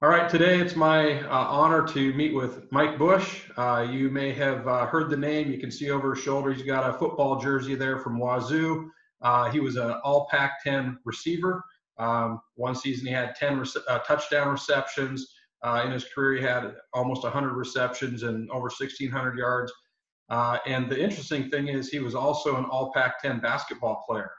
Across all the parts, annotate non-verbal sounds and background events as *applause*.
All right, today it's my uh, honor to meet with Mike Bush. Uh, you may have uh, heard the name. You can see over his shoulder, he's got a football jersey there from Wazoo. Uh, he was an all Pac 10 receiver. Um, one season he had 10 uh, touchdown receptions. Uh, in his career, he had almost 100 receptions and over 1,600 yards. and the interesting thing is, he was also an all Pac 10 basketball player.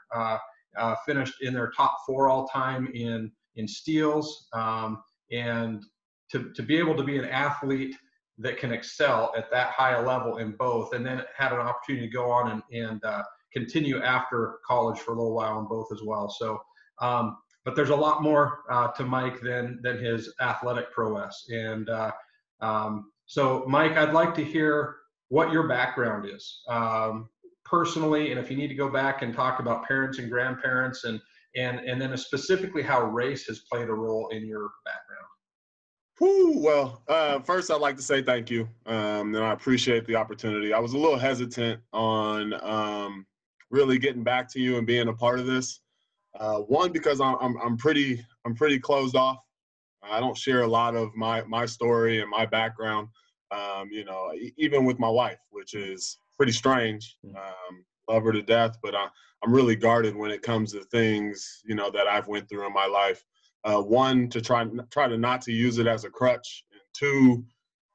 finished in their top four all time in, in steals. Um, and to, to be able to be an athlete that can excel at that high a level in both and then had an opportunity to go on and, and uh, continue after college for a little while in both as well so um, but there's a lot more uh, to mike than than his athletic prowess and uh, um, so mike i'd like to hear what your background is um, personally and if you need to go back and talk about parents and grandparents and and and then specifically how race has played a role in your background. Whew, well, uh, first I'd like to say thank you, um, and I appreciate the opportunity. I was a little hesitant on um, really getting back to you and being a part of this. Uh, one because I'm, I'm, I'm pretty I'm pretty closed off. I don't share a lot of my my story and my background. Um, you know, even with my wife, which is pretty strange. Hmm. Um, love her to death, but I, I'm really guarded when it comes to things you know that I've went through in my life. Uh, one to try try to not to use it as a crutch, and two,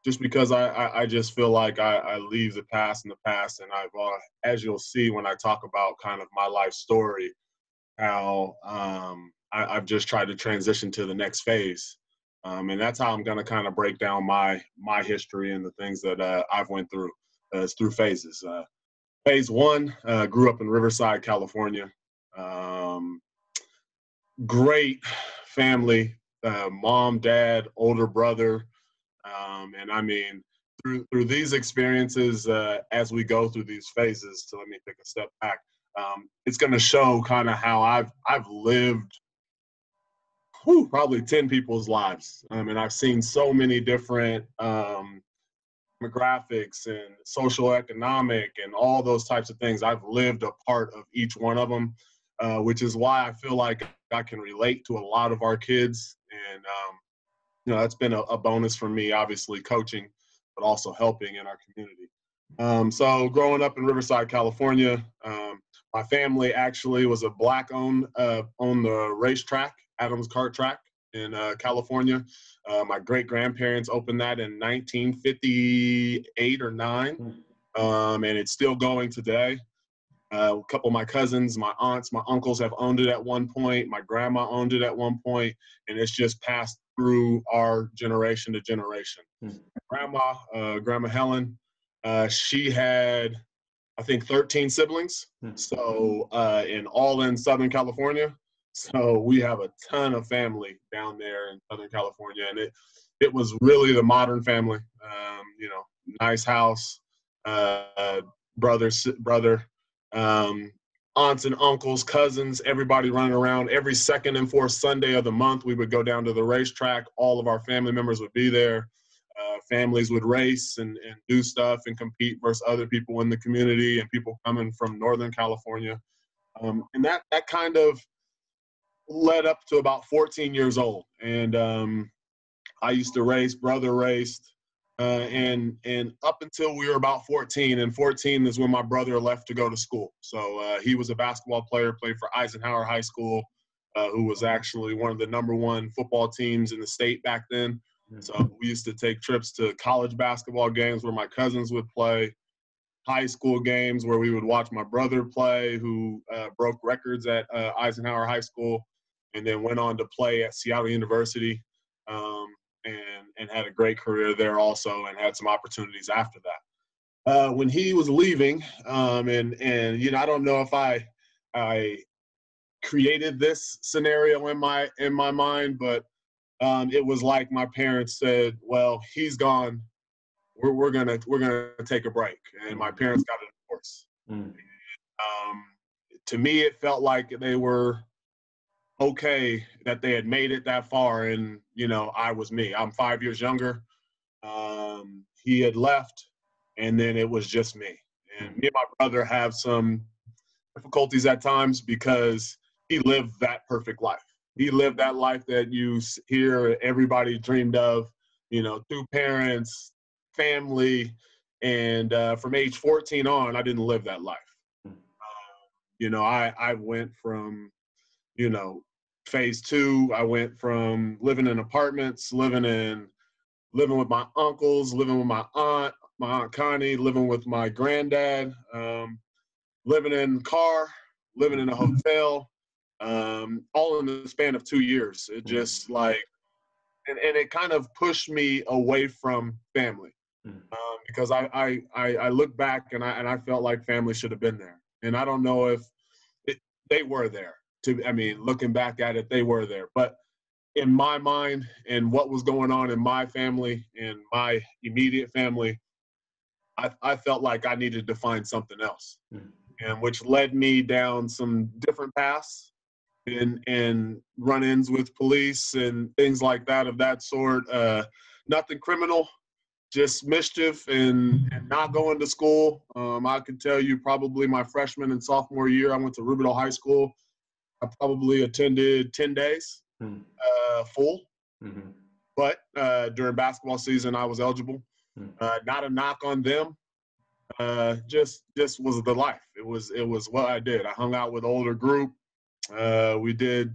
just because I I, I just feel like I, I, leave the past in the past, and I've uh, as you'll see when I talk about kind of my life story, how um, I, have just tried to transition to the next phase. Um, and that's how I'm going to kind of break down my my history and the things that uh, I've went through. Uh, it's through phases. Uh, phase one, uh, grew up in Riverside, California. Um, great family, uh, mom, dad, older brother. Um, and I mean, through, through these experiences, uh, as we go through these phases, so let me take a step back, um, it's going to show kind of how I've, I've lived whew, probably 10 people's lives. I mean, I've seen so many different um, demographics and social economic and all those types of things. I've lived a part of each one of them, uh, which is why I feel like I can relate to a lot of our kids. And, um, you know, that's been a, a, bonus for me, obviously coaching, but also helping in our community. Um, so growing up in Riverside, California, um, my family actually was a black owned uh, on the racetrack, Adams Kart Track in uh, California. Uh, my great grandparents opened that in 1958 or 9, hmm. um, and it's still going today. Uh, a couple of my cousins, my aunts, my uncles have owned it at one point. My grandma owned it at one point, and it's just passed through our generation to generation. Mm. Grandma, uh, Grandma Helen, uh, she had, I think, 13 siblings. Mm. So, uh, in all in Southern California, so we have a ton of family down there in Southern California, and it it was really the modern family. Um, you know, nice house, uh, brother brother, um, aunts and uncles, cousins, everybody running around. Every second and fourth Sunday of the month, we would go down to the racetrack. All of our family members would be there. Uh, families would race and, and do stuff and compete versus other people in the community and people coming from Northern California. Um, and that that kind of led up to about 14 years old, and um, I used to race. Brother raced, uh, and and up until we were about 14, and 14 is when my brother left to go to school. So uh, he was a basketball player, played for Eisenhower High School, uh, who was actually one of the number one football teams in the state back then. So we used to take trips to college basketball games where my cousins would play high school games where we would watch my brother play, who uh, broke records at uh, Eisenhower High School and then went on to play at Seattle University um, and, and had a great career there also and had some opportunities after that. Uh, when he was leaving, um, and, and, you know, I don't know if I, I created this scenario in my, in my mind, but um, it was like my parents said, well, he's gone. We're, we're gonna we're gonna take a break, and my parents got a divorce. Mm. Um, to me, it felt like they were okay that they had made it that far and you know i was me. I'm five years younger. Um, he had left and then it was just me. And me and my brother have some difficulties at times because he lived that perfect life. He lived that life that you hear everybody dreamed of. You know, two parents, family, and uh, from age 14 on, I didn't live that life. Um, you know, I I went from, you know, phase two. I went from living in apartments, living in, living with my uncles, living with my aunt, my aunt Connie, living with my granddad, um, living in car, living in a hotel, um, all in the span of two years. It just like, and, and it kind of pushed me away from family hmm. um, because I, I, I, I look back and I, and I felt like family should have been there. And I don't know if it, they were there to, I mean, looking back at it, they were there, but in my mind and what was going on in my family and my immediate family, I, I felt like I needed to find something else. Mm-hmm and which led me down some different paths and and run-ins with police and things like that of that sort. Uh, nothing criminal, just mischief and, and not going to school. Um, I can tell you probably my freshman and sophomore year, I went to Rubidoux High School. I probably attended 10 days mm-hmm. uh, full. Mm-hmm. But uh, during basketball season, I was eligible. Mm-hmm. not a knock on them uh, just just was the life. It was it was what I did. I hung out with older group. Uh, we did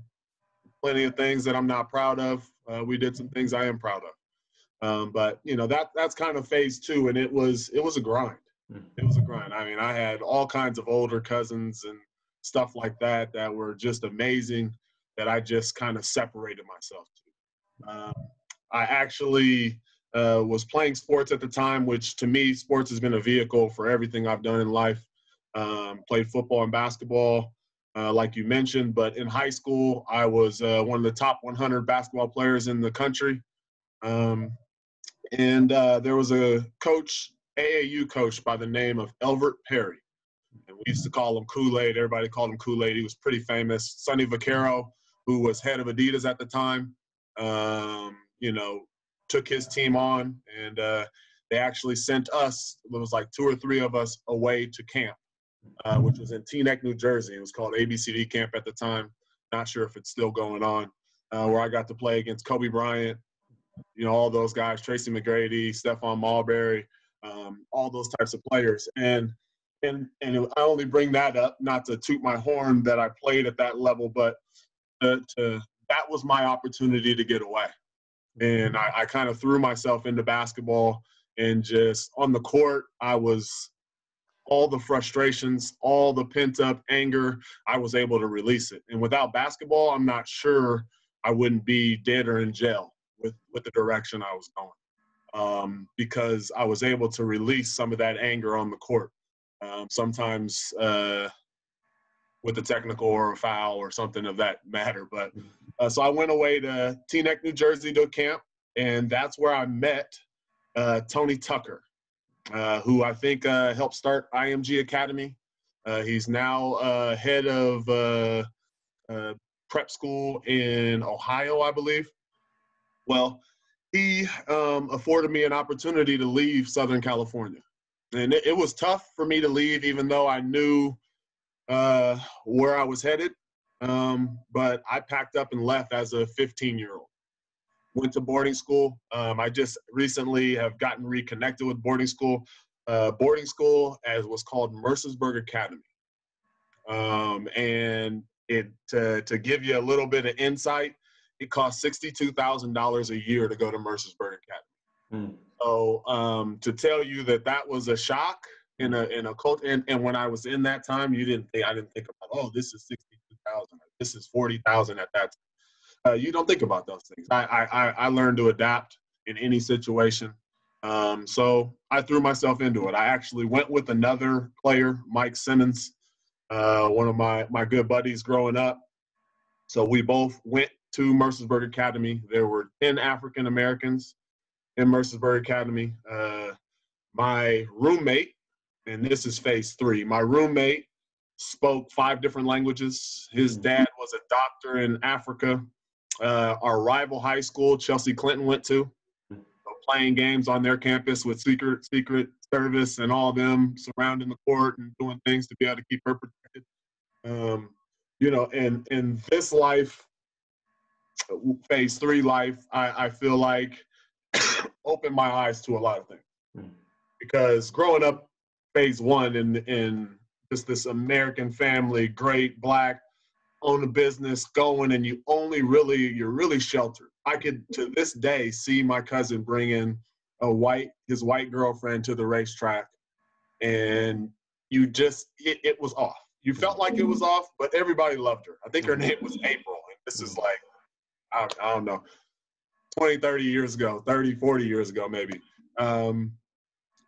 plenty of things that I'm not proud of. Uh, we did some things I am proud of. Um, but you know that that's kind of phase two, and it was it was a grind. It was a grind. I mean, I had all kinds of older cousins and stuff like that that were just amazing. That I just kind of separated myself to. Um, I actually uh, was playing sports at the time, which to me, sports has been a vehicle for everything I've done in life. Um, played football and basketball, uh, like you mentioned, but in high school, I was uh, one of the top 100 basketball players in the country. Um, and uh, there was a coach, AAU coach by the name of Elbert Perry. And we used to call him Kool Aid. Everybody called him Kool Aid. He was pretty famous. Sonny Vaccaro, who was head of Adidas at the time, um, you know, took his team on, and uh, they actually sent us. It was like two or three of us away to camp, uh, which was in Teaneck, New Jersey. It was called ABCD camp at the time. Not sure if it's still going on. Uh, where I got to play against Kobe Bryant, you know, all those guys, Tracy McGrady, Stephon Marbury, um, all those types of players. And and and I only bring that up not to toot my horn that I played at that level, but to, to that was my opportunity to get away. And I, I kind of threw myself into basketball and just on the court i was all the frustrations all the pent up anger i was able to release it. And without basketball i'm not sure i wouldn't be dead or in jail with with the direction i was going. Um, because i was able to release some of that anger on the court um, sometimes uh, with a technical or a foul or something of that matter. But uh, so I went away to Teaneck, New Jersey to camp, and that's where I met uh, Tony Tucker, uh, who I think uh, helped start IMG Academy. Uh, he's now head of prep school in Ohio, I believe. Well, he um, afforded me an opportunity to leave Southern California. And it, it was tough for me to leave, even though I knew – uh, where I was headed. Um, but I packed up and left as a 15 year old. Went to boarding school. Um, I just recently have gotten reconnected with boarding school. Uh, boarding school, as was called Mercersburg Academy. Um, and it to, to give you a little bit of insight, it costs $62,000 a year to go to Mercersburg Academy. Mm. So um, to tell you that that was a shock – in a in a cult and, and when I was in that time, you didn't think I didn't think about oh this is sixty two thousand, this is forty thousand at that time. Uh, you don't think about those things. I, I I learned to adapt in any situation. Um, so I threw myself into it. I actually went with another player, Mike Simmons, uh, one of my my good buddies growing up. So we both went to Mercersburg Academy. There were ten African Americans in Mercersburg Academy. Uh, my roommate and this is phase three. My roommate spoke five different languages. His mm-hmm. dad was a doctor in Africa. Uh, our rival high school, Chelsea Clinton, went to playing games on their campus with secret secret service and all of them surrounding the court and doing things to be able to keep her protected. Um, you know, and in this life, phase three life, I, I feel like *coughs* opened my eyes to a lot of things. Mm. Because growing up phase one in in just this American family, great black, own a business, going, and you only really you're really sheltered. I could to this day see my cousin bring in a white his white girlfriend to the racetrack, and you just it, it was off. You felt like it was mm-hmm. off, but everybody loved her. I think her mm-hmm. name was April. And this is mm-hmm. like I, I don't know 20 30 years ago 30 40 years ago maybe. Um,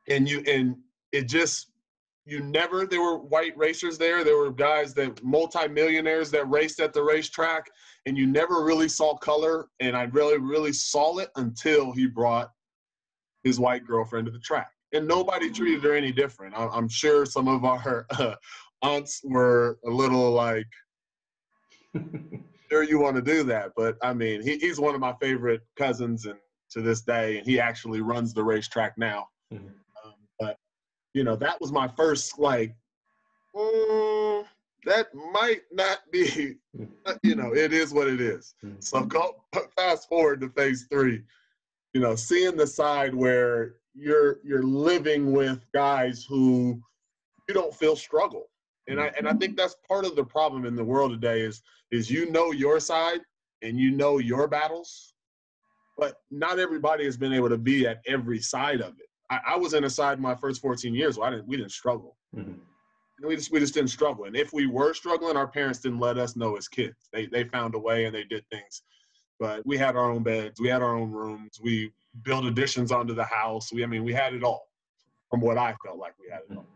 and you and it just you never there were white racers there. There were guys that multimillionaires that raced at the racetrack and you never really saw color. And i really really saw it until he brought his white girlfriend to the track. And nobody treated her any different. I'm sure some of our uh, aunts were a little like *laughs* sure you want to do that but i mean he, he's one of my favorite cousins and to this day and he actually runs the racetrack now mm-hmm you know, that was my first like, mm, that might not be, *laughs* you know, it is what it is. Mm-hmm. So go fast forward to phase three, you know, seeing the side where you're you're living with guys who you don't feel struggle. And I and I think that's part of the problem in the world today is is you know your side and you know your battles, but not everybody has been able to be at every side of it. I, I was in a side my first 14 years where I didn't, we didn't struggle. Mm-hmm. We just we just didn't struggle. And if we were struggling, our parents didn't let us know as kids. They they found a way and they did things. But we had our own beds, we had our own rooms, we built additions onto the house. We I mean we had it all. From what I felt like we had it all.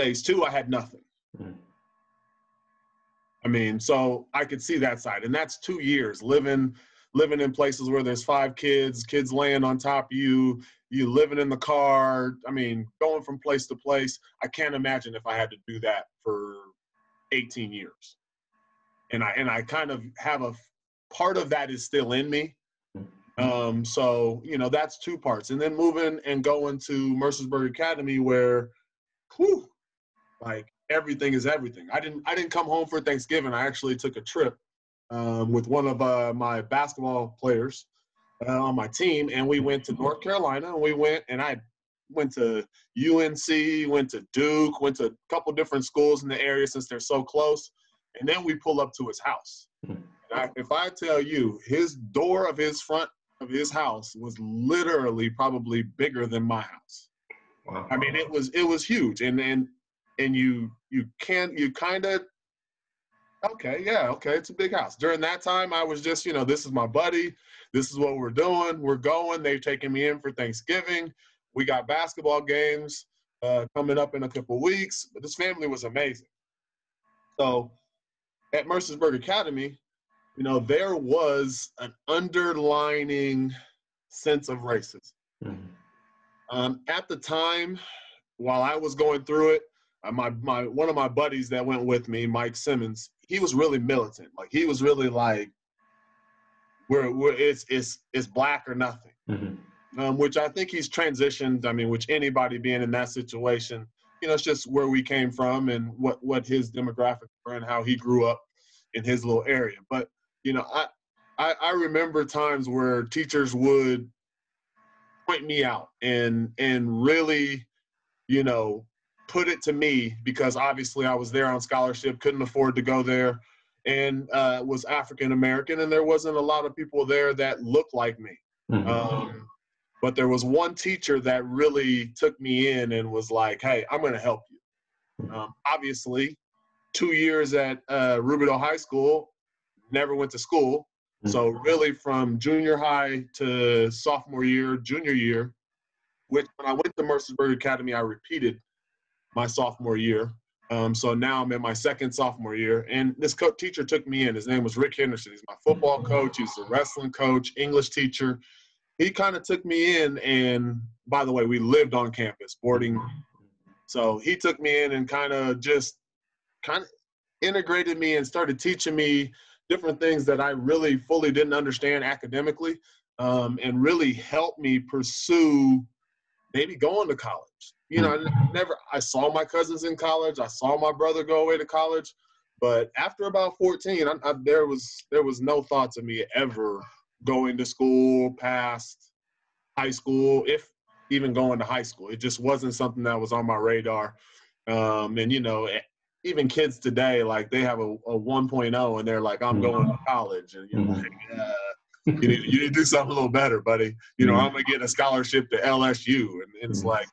Phase two, I had nothing. Mm-hmm. I mean, so I could see that side, and that's two years living living in places where there's five kids, kids laying on top of you, you living in the car. I mean, going from place to place. I can't imagine if I had to do that for 18 years. And I and I kind of have a part of that is still in me. Um, so you know that's two parts, and then moving and going to Mercersburg Academy where, whew, like everything is everything. I didn't I didn't come home for Thanksgiving. I actually took a trip um, with one of uh, my basketball players uh, on my team, and we went to North Carolina, and we went, and I went to UNC, went to Duke, went to a couple different schools in the area since they're so close, and then we pull up to his house. I, if I tell you, his door of his front of his house was literally probably bigger than my house. Wow. I mean, it was it was huge, and and and you you can't you kind of okay, yeah, okay, it's a big house. During that time, I was just you know, this is my buddy. This is what we're doing. We're going. They've taken me in for Thanksgiving. We got basketball games uh, coming up in a couple weeks. But this family was amazing. So at Mercersburg Academy, you know, there was an underlining sense of racism. Mm-hmm. Um, at the time, while I was going through it, my my one of my buddies that went with me, Mike Simmons, he was really militant. Like he was really like, we're, we're it's it's it's black or nothing. Mm-hmm. Um, which I think he's transitioned. I mean, which anybody being in that situation, you know, it's just where we came from and what what his demographics were and how he grew up in his little area. But you know, I I, I remember times where teachers would point me out and and really, you know, put it to me because obviously I was there on scholarship, couldn't afford to go there and uh, was African American, and there wasn't a lot of people there that looked like me. Mm-hmm. Um, but there was one teacher that really took me in and was like, "Hey, I'm going to help you." Um, obviously, two years at uh, Rubidoux High School, never went to school. Mm-hmm. So really, from junior high to sophomore year, junior year, which when I went to Mercersburg Academy, I repeated my sophomore year. Um, so now I'm in my second sophomore year, and this co- teacher took me in. His name was Rick Henderson. He's my football coach. He's a wrestling coach, English teacher. He kind of took me in, and by the way, we lived on campus, boarding. So he took me in and kind of just kind of integrated me and started teaching me different things that I really fully didn't understand academically, um, and really helped me pursue maybe going to college you know, I never. I saw my cousins in college. I saw my brother go away to college, But after about 14, I, I, there was there was no thoughts of me ever going to school past high school, if even going to high school. It just wasn't something that was on my radar. Um, and you know, even kids today, like they have a, a 1.0 and they're like, I'm going to college, and you're like, uh, you, need, you need to do something a little better, buddy. You know, I'm gonna get a scholarship to LSU, and, and it's like,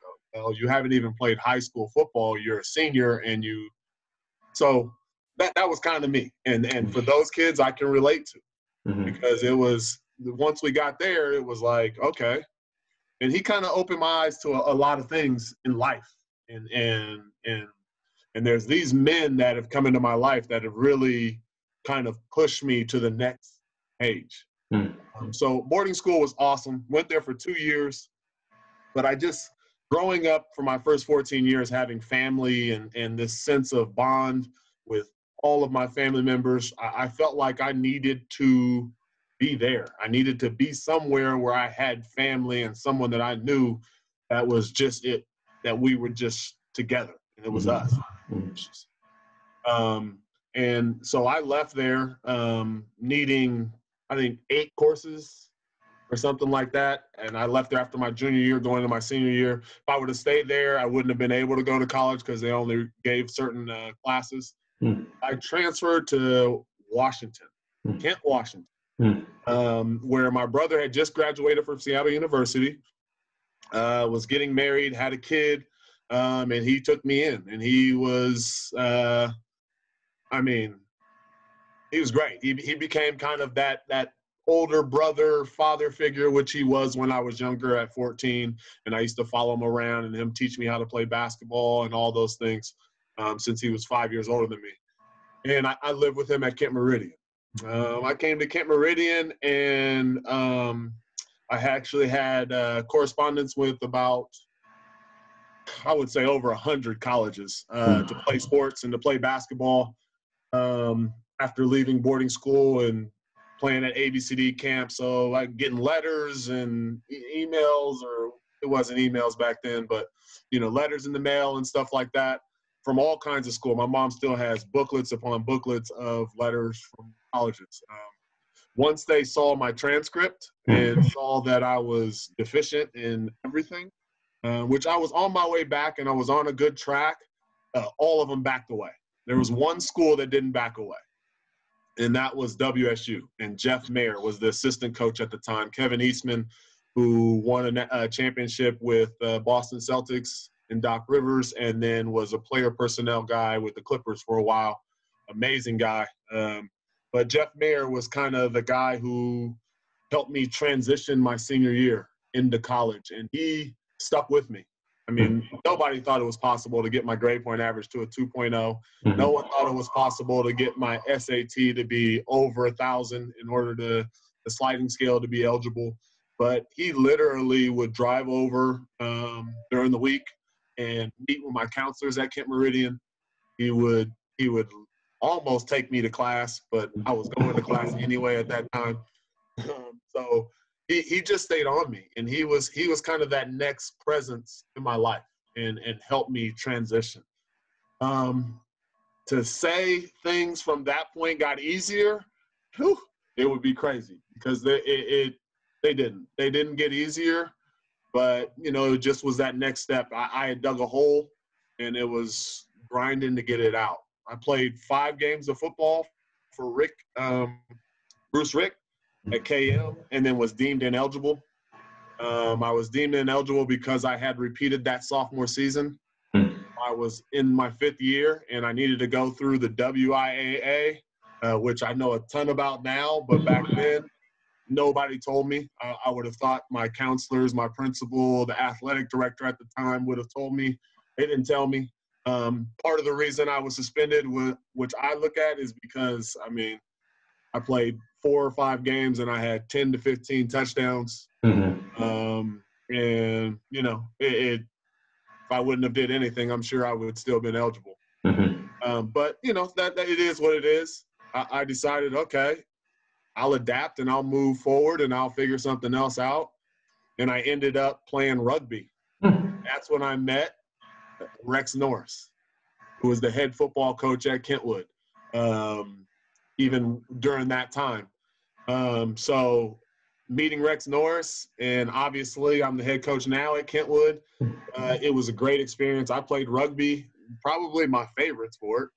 you haven't even played high school football. You're a senior, and you. So that that was kind of me, and and for those kids, I can relate to mm-hmm. because it was once we got there, it was like okay, and he kind of opened my eyes to a, a lot of things in life, and and and and there's these men that have come into my life that have really kind of pushed me to the next page. Mm. Um, so boarding school was awesome. Went there for two years, but I just growing up for my first 14 years, having family and and this sense of bond with all of my family members, I, I felt like I needed to be there. I needed to be somewhere where I had family and someone that I knew that was just it, that we were just together, and it was mm-hmm. us. Mm-hmm. Um, and so I left there um, needing I think eight courses or something like that. And I left there after my junior year, going to my senior year. If I would have stayed there, I wouldn't have been able to go to college because they only gave certain uh, classes. Mm. I transferred to Washington, mm. Kent, Washington, mm. um, where my brother had just graduated from Seattle University, uh, was getting married, had a kid, um, and he took me in. And he was, uh, I mean, he was great. He he became kind of that that older brother father figure which he was when i was younger at 14 and i used to follow him around and him teach me how to play basketball and all those things um, since he was five years older than me. And i, I lived with him at kent meridian. Um, i came to kent meridian and um, i actually had uh, correspondence with about i would say over 100 colleges uh, to play sports and to play basketball um, after leaving boarding school and playing at ABCD camp. So like getting letters and e- emails, or it wasn't emails back then, but you know, letters in the mail and stuff like that from all kinds of school. My mom still has booklets upon booklets of letters from colleges. Um, once they saw my transcript and saw that I was deficient in everything, uh, which I was on my way back and I was on a good track, uh, all of them backed away. There was one school that didn't back away and that was WSU. And Jeff Mayer was the assistant coach at the time. Kevin Eastman, who won a, a championship with uh, Boston Celtics and Doc Rivers, and then was a player personnel guy with the Clippers for a while. Amazing guy. Um, but Jeff Mayer was kind of the guy who helped me transition my senior year into college, and he stuck with me. I mean, nobody thought it was possible to get my grade point average to a 2.0. Mm-hmm. No one thought it was possible to get my SAT to be over a thousand in order to the sliding scale to be eligible. But he literally would drive over um, during the week and meet with my counselors at Kent Meridian. He would he would almost take me to class, but I was going to class anyway at that time. Um, so he, he just stayed on me and he was he was kind of that next presence in my life and and helped me transition. Um to say things from that point got easier whew, it would be crazy because they it, it, they didn't they didn't get easier but you know it just was that next step. I, I had dug a hole and it was grinding to get it out. I played five games of football for rick um, bruce rick at KM and then was deemed ineligible. Um, I was deemed ineligible because I had repeated that sophomore season. Hmm. I was in my fifth year and I needed to go through the WIAA, uh, which I know a ton about now, but back then, nobody told me. I, I would have thought my counselors, my principal, the athletic director at the time would have told me. They didn't tell me. Um, part of the reason I was suspended, which I look at, is because I mean, I played four or five games and I had 10 to 15 touchdowns. Mm-hmm. Um, and, you know, it, it, if I wouldn't have did anything, I'm sure I would still have been eligible. Mm-hmm. Um, but, you know, that, that, it is what it is. I, I decided, okay, I'll adapt and I'll move forward and I'll figure something else out. And I ended up playing rugby. Mm-hmm. That's when I met Rex Norris, who was the head football coach at Kentwood. um, even during that time. Um, so meeting Rex Norris, and obviously I'm the head coach now at Kentwood. Uh, it was a great experience. I played rugby, probably my favorite sport.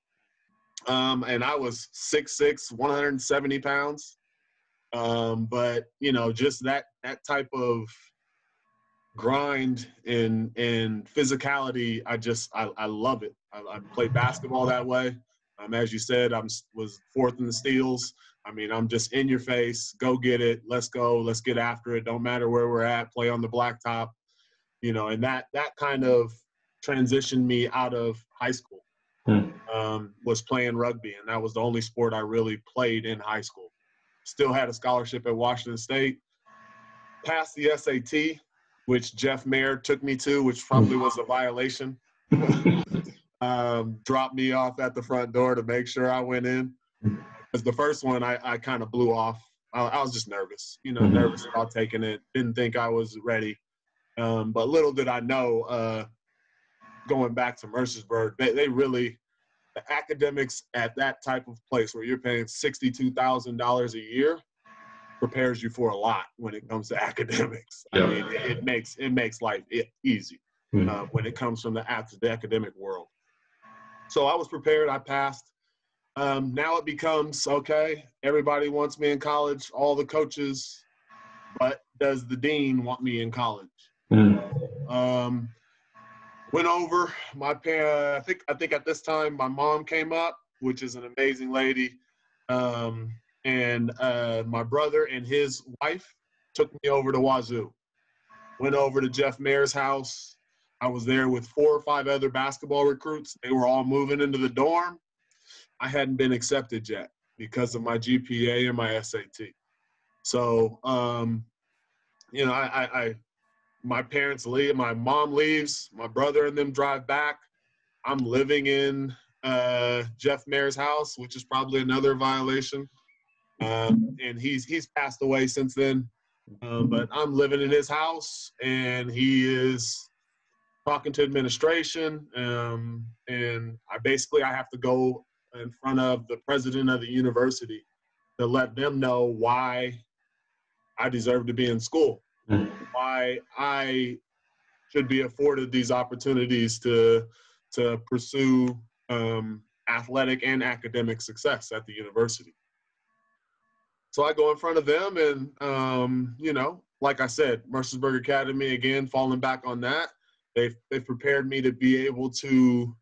Um, and I was 6'6", 170 pounds. Um, but you know, just that that type of grind and and physicality, I just I, I love it. I, I played basketball that way. Um, as you said, I'm was fourth in the steals. I mean, I'm just in your face. Go get it. Let's go. Let's get after it. Don't matter where we're at. Play on the blacktop. You know, and that that kind of transitioned me out of high school. Hmm. Um, was playing rugby, and that was the only sport I really played in high school. Still had a scholarship at Washington State. Passed the SAT, which Jeff Mayer took me to, which probably was a violation. *laughs* um, dropped me off at the front door to make sure I went in. Because the first one I, I kind of blew off. I, I, was just nervous, you know, mm-hmm. nervous about taking it. Didn't think I was ready. Um, but little did I know, uh, going back to Mercersburg, they, they really, the academics at that type of place where you're paying $62,000 a year prepares you for a lot when it comes to *laughs* academics. Yeah. I mean, it, it, makes, it makes life easy mm-hmm. uh, when it comes from the, the academic world. So I was prepared. I passed. Um, now it becomes okay. Everybody wants me in college. All the coaches, but does the dean want me in college? Mm. Um, went over. My parents. I think. I think at this time my mom came up, which is an amazing lady, um, and uh, my brother and his wife took me over to Wazoo. Went over to Jeff Mayer's house. I was there with four or five other basketball recruits. They were all moving into the dorm. I hadn't been accepted yet because of my GPA and my SAT. So, um, you know, I, I, I, my parents leave, my mom leaves, my brother and them drive back. I'm living in uh, Jeff Mayer's house, which is probably another violation. Um, and he's he's passed away since then. Um, but I'm living in his house, and he is talking to administration, um, and I basically I have to go in front of the president of the university to let them know why I deserve to be in school, mm-hmm. why I should be afforded these opportunities to to pursue um, athletic and academic success at the university. So I go in front of them, and um, you know, like I said, Mercersburg Academy again, falling back on that they've they've prepared me to be able to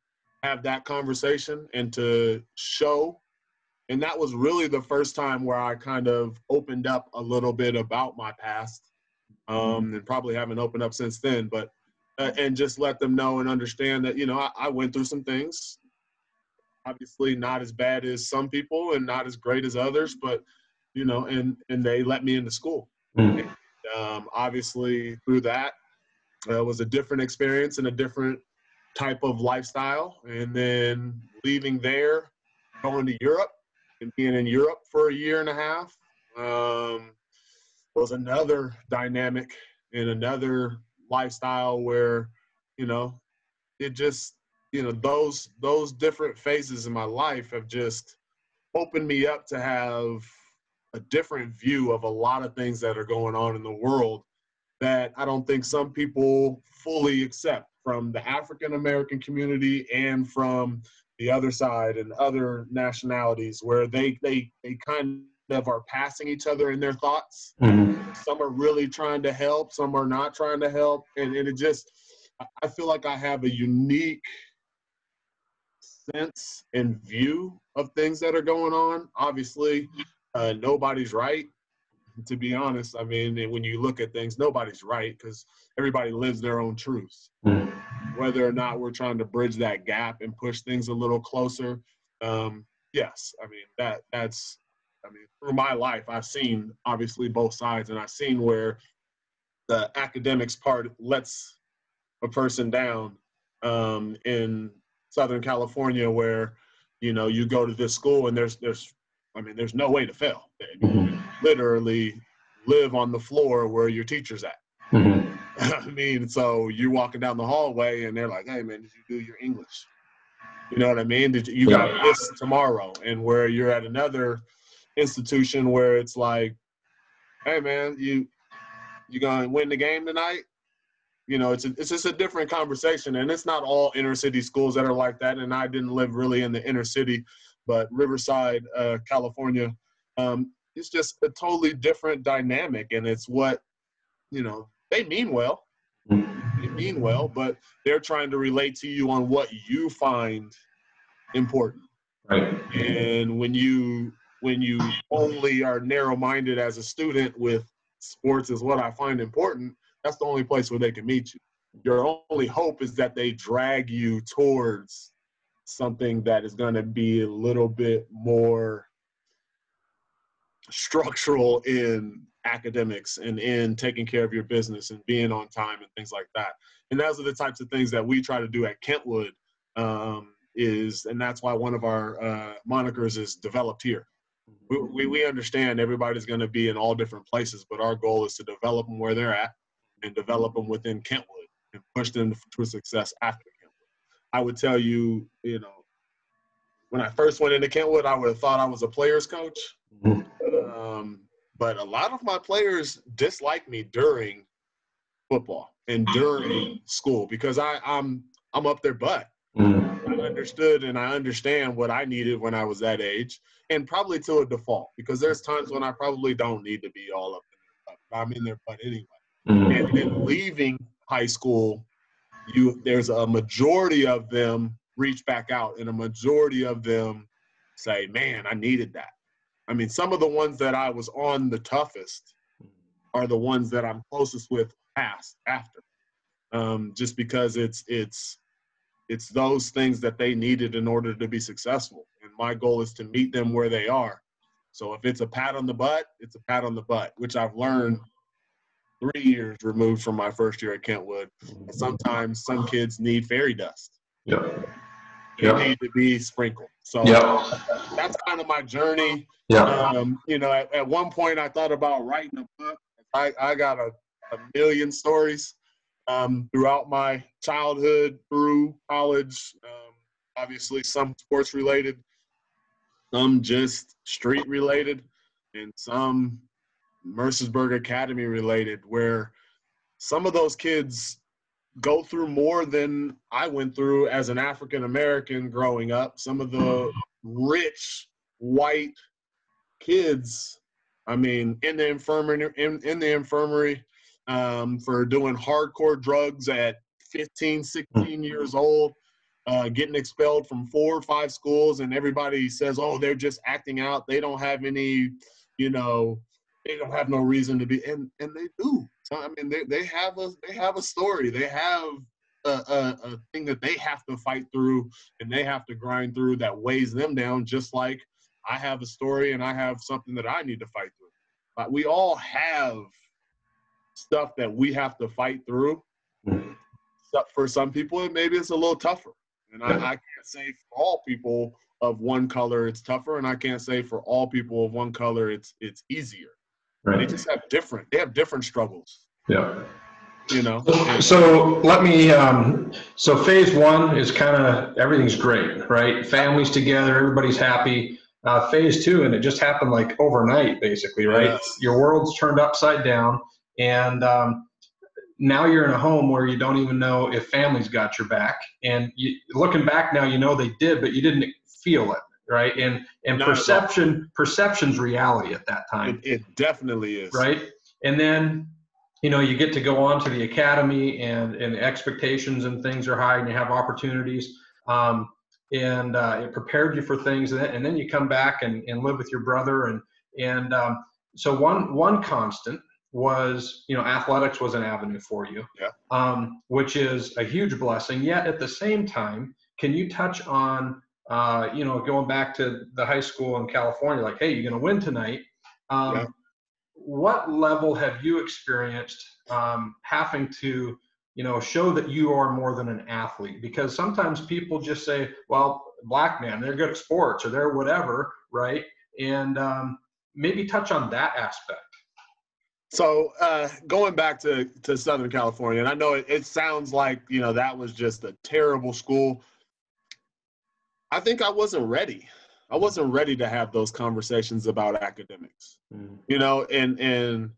have that conversation and to show. And that was really the first time where i kind of opened up a little bit about my past um, and probably haven't opened up since then but uh, and just let them know and understand that you know I, I, went through some things. Obviously not as bad as some people and not as great as others but you know and and they let me into school. Mm. and, um, obviously through that it was a different experience and a different type of lifestyle. And then leaving there, going to Europe and being in Europe for a year and a half um, was another dynamic and another lifestyle where, you know, it just, you know, those those different phases in my life have just opened me up to have a different view of a lot of things that are going on in the world that I don't think some people fully accept from the African American community and from the other side and other nationalities where they they they kind of are passing each other in their thoughts. Mm-hmm. Some are really trying to help, some are not trying to help. And, and it just I feel like I have a unique sense and view of things that are going on. Obviously, uh, nobody's right to be honest. I mean, when you look at things, nobody's right because everybody lives their own truths. Mm. Whether or not we're trying to bridge that gap and push things a little closer, um, yes. I mean that that's. I mean, through my life, I've seen obviously both sides, and I've seen where the academics part lets a person down um, in Southern California, where you know you go to this school and there's there's I mean, there's no way to fail. Mm-hmm. Literally live on the floor where your teacher's at. Mm-hmm. *laughs* I mean, so you're walking down the hallway and they're like, "Hey, man, did you do your English?" You know what I mean? Did you got this tomorrow, and where you're at another institution where it's like, hey man, you you gonna win the game tonight? You know, it's a, it's just a different conversation, and it's not all inner city schools that are like that. And I didn't live really in the inner city, but Riverside, uh, California, um, it's just a totally different dynamic, and it's what you know they mean well. They mean well, but they're trying to relate to you on what you find important. Right. And when you when you only are narrow-minded as a student with sports is what I find important, that's the only place where they can meet you. Your only hope is that they drag you towards something that is going to be a little bit more structural in academics and in taking care of your business and being on time and things like that. And those are the types of things that we try to do at Kentwood. Um, is and that's why one of our uh, monikers is developed here. We, we, we understand everybody's going to be in all different places, but our goal is to develop them where they're at and develop them within Kentwood and push them to success after Kentwood. I would tell you, you know, when I first went into Kentwood, I would have thought I was a player's coach. Mm-hmm. Um, but a lot of my players dislike me during football and during school because I, I'm I'm up their butt. Mm-hmm. I understood and I understand what I needed when I was that age, and probably to a default because there's times when I probably don't need to be all up in their butt. I'm in their butt anyway. Mm-hmm. And then leaving high school, you there's a majority of them reach back out, and a majority of them say, "Man, I needed that." I mean, some of the ones that I was on the toughest are the ones that I'm closest with past after, um, just because it's it's it's those things that they needed in order to be successful. And my goal is to meet them where they are. So if it's a pat on the butt, it's a pat on the butt, which I've learned three years removed from my first year at Kentwood. And sometimes some kids need fairy dust. Yeah. Yep. need to be sprinkled. So yep. that's kind of my journey. Yeah. Um, you know, at, at, one point I thought about writing a book. I, I got a, a million stories um, throughout my childhood through college. Um, obviously, some sports related, some just street related, and some Mercersburg Academy related, where some of those kids go through more than I went through as an African American growing up. Some of the rich white kids, I mean, in the infirmary, in, in the infirmary, um, for doing hardcore drugs at 15, 16 years old, uh, getting expelled from four or five schools, and everybody says, "Oh, they're just acting out. They don't have any, you know, they don't have no reason to be." And and they do. I mean, they, they have a they have a story. They have a, a, a thing that they have to fight through and they have to grind through that weighs them down, just like I have a story and I have something that I need to fight through. But we all have stuff that we have to fight through. Mm-hmm. For some people, maybe it's a little tougher. And I, I can't say for all people of one color it's tougher, and I can't say for all people of one color it's it's easier. Right. They just have different. They have different struggles. Yeah. You know. So let me. Um, so phase one is kind of everything's great, right? Families together, everybody's happy. Uh, phase two, and it just happened like overnight, basically, right? Yes. Your world's turned upside down, and um, now you're in a home where you don't even know if family's got your back. And you, looking back now, you know they did, but you didn't feel it right? And and Not perception perception's reality at that time. It, it, definitely is. Right. And then you know you get to go on to the academy and and expectations and things are high and you have opportunities. Um, and uh, it prepared you for things, and then, and then you come back and, and live with your brother, and and um, so one one constant was you know athletics was an avenue for you, yeah. um, which is a huge blessing. Yet at the same time, can you touch on uh, you know, going back to the high school in California, like, hey, you're going to win tonight. Um, yeah. What level have you experienced um, having to, you know, show that you are more than an athlete? Because sometimes people just say, well, black man, they're good at sports or they're whatever, right? And um, maybe touch on that aspect. So uh, going back to, to Southern California, and I know it, it sounds like you know that was just a terrible school I think I wasn't ready. I wasn't ready to have those conversations about academics. Mm. You know, and and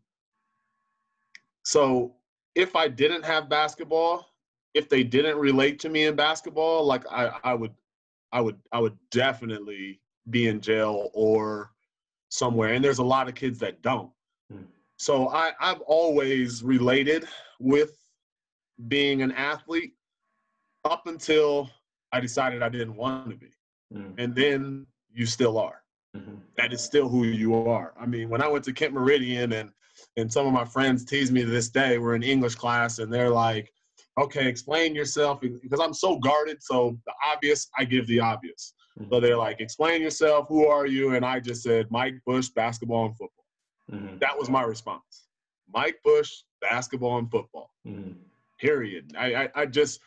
so if I didn't have basketball, if they didn't relate to me in basketball, like I, I would I would I would definitely be in jail or somewhere. And there's a lot of kids that don't. Mm. So I, I've always related with being an athlete up until I decided I didn't want to be. Mm. And then you still are. Mm-hmm. That is still who you are. I mean, when I went to Kent Meridian and and some of my friends tease me to this day, we're in English class and they're like, okay, explain yourself because I'm so guarded. So the obvious, I give the obvious. Mm-hmm. So they're like, explain yourself. Who are you? And I just said, Mike Bush, basketball and football. Mm-hmm. That was my response. Mike Bush, basketball and football. Mm-hmm. Period. I, I, I just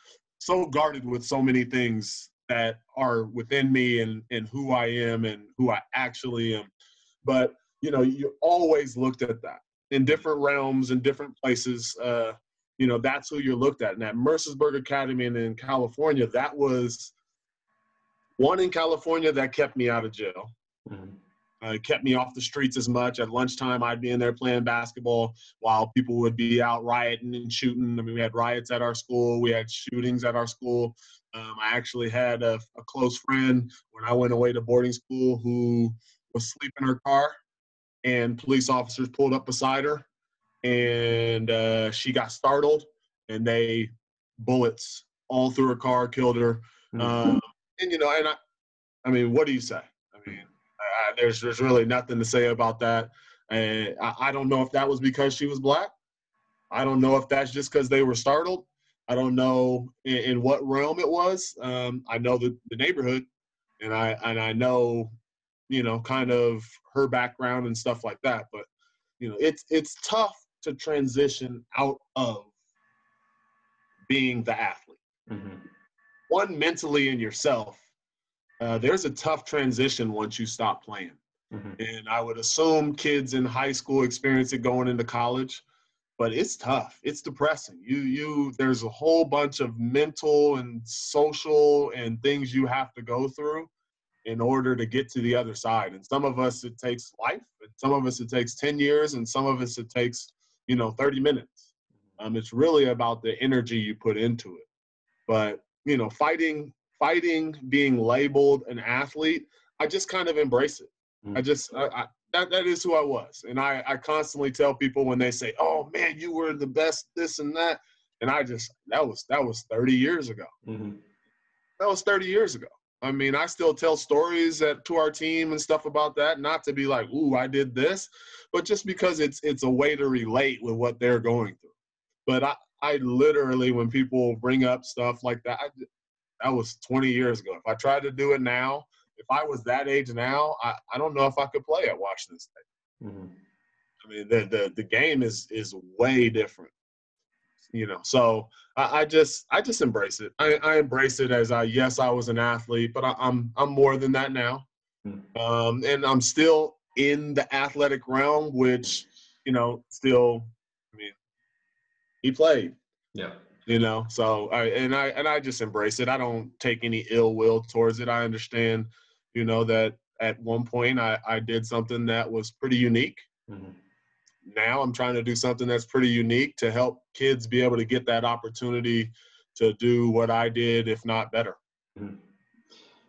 so guarded with so many things that are within me and, and who I am and who I actually am. But, you know, you always looked at that in different realms and different places. Uh, you know, that's who you're looked at. And at Mercersburg Academy and in California, that was one in California that kept me out of jail. Mm-hmm. Uh, kept me off the streets as much. At lunchtime, I'd be in there playing basketball while people would be out rioting and shooting. I mean, we had riots at our school, we had shootings at our school. Um, I actually had a, a, close friend when I went away to boarding school who was sleeping in her car, and police officers pulled up beside her, and uh, she got startled, and they bullets all through her car, killed her. Mm-hmm. Um, and you know, and I, I mean, what do you say? I there's there's really nothing to say about that. And I, I don't know if that was because she was black. I don't know if that's just because they were startled. I don't know in, in what realm it was. Um, I know the, the neighborhood, and I and I know, you know, kind of her background and stuff like that. But you know, it's it's tough to transition out of being the athlete. Mm-hmm. One mentally in yourself. Uh, there's a tough transition once you stop playing. Mm-hmm. And I would assume kids in high school experience it going into college but it's tough. It's depressing. You you there's a whole bunch of mental and social and things you have to go through in order to get to the other side. And some of us it takes life, and some of us it takes 10 years, and some of us it takes, you know, 30 minutes. Um, it's really about the energy you put into it. But, you know, fighting fighting being labeled an athlete, I just kind of embrace it. I just I, I, that that is who I was, and I I constantly tell people when they say, "Oh man, you were the best," this and that, and I just that was that was 30 years ago. Mm-hmm. That was 30 years ago. I mean, I still tell stories at, to our team and stuff about that, not to be like, "Ooh, I did this," but just because it's it's a way to relate with what they're going through. But I I literally when people bring up stuff like that, I, that was 20 years ago. If I tried to do it now, if I was that age now, I, I don't know if I could play at Washington State. Mm-hmm. I mean, the, the the game is is way different, you know. So I, I just I just embrace it. I, I, embrace it as I yes I was an athlete, but I, am I'm, I'm more than that now, mm-hmm. um, and I'm still in the athletic realm, which you know still. I mean, he played. Yeah you know so I, and i and i just embrace it i don't take any ill will towards it i understand you know that at one point I, I did something that was pretty unique. Mm-hmm. Now I'm trying to do something that's pretty unique to help kids be able to get that opportunity to do what I did, if not better. Mm-hmm.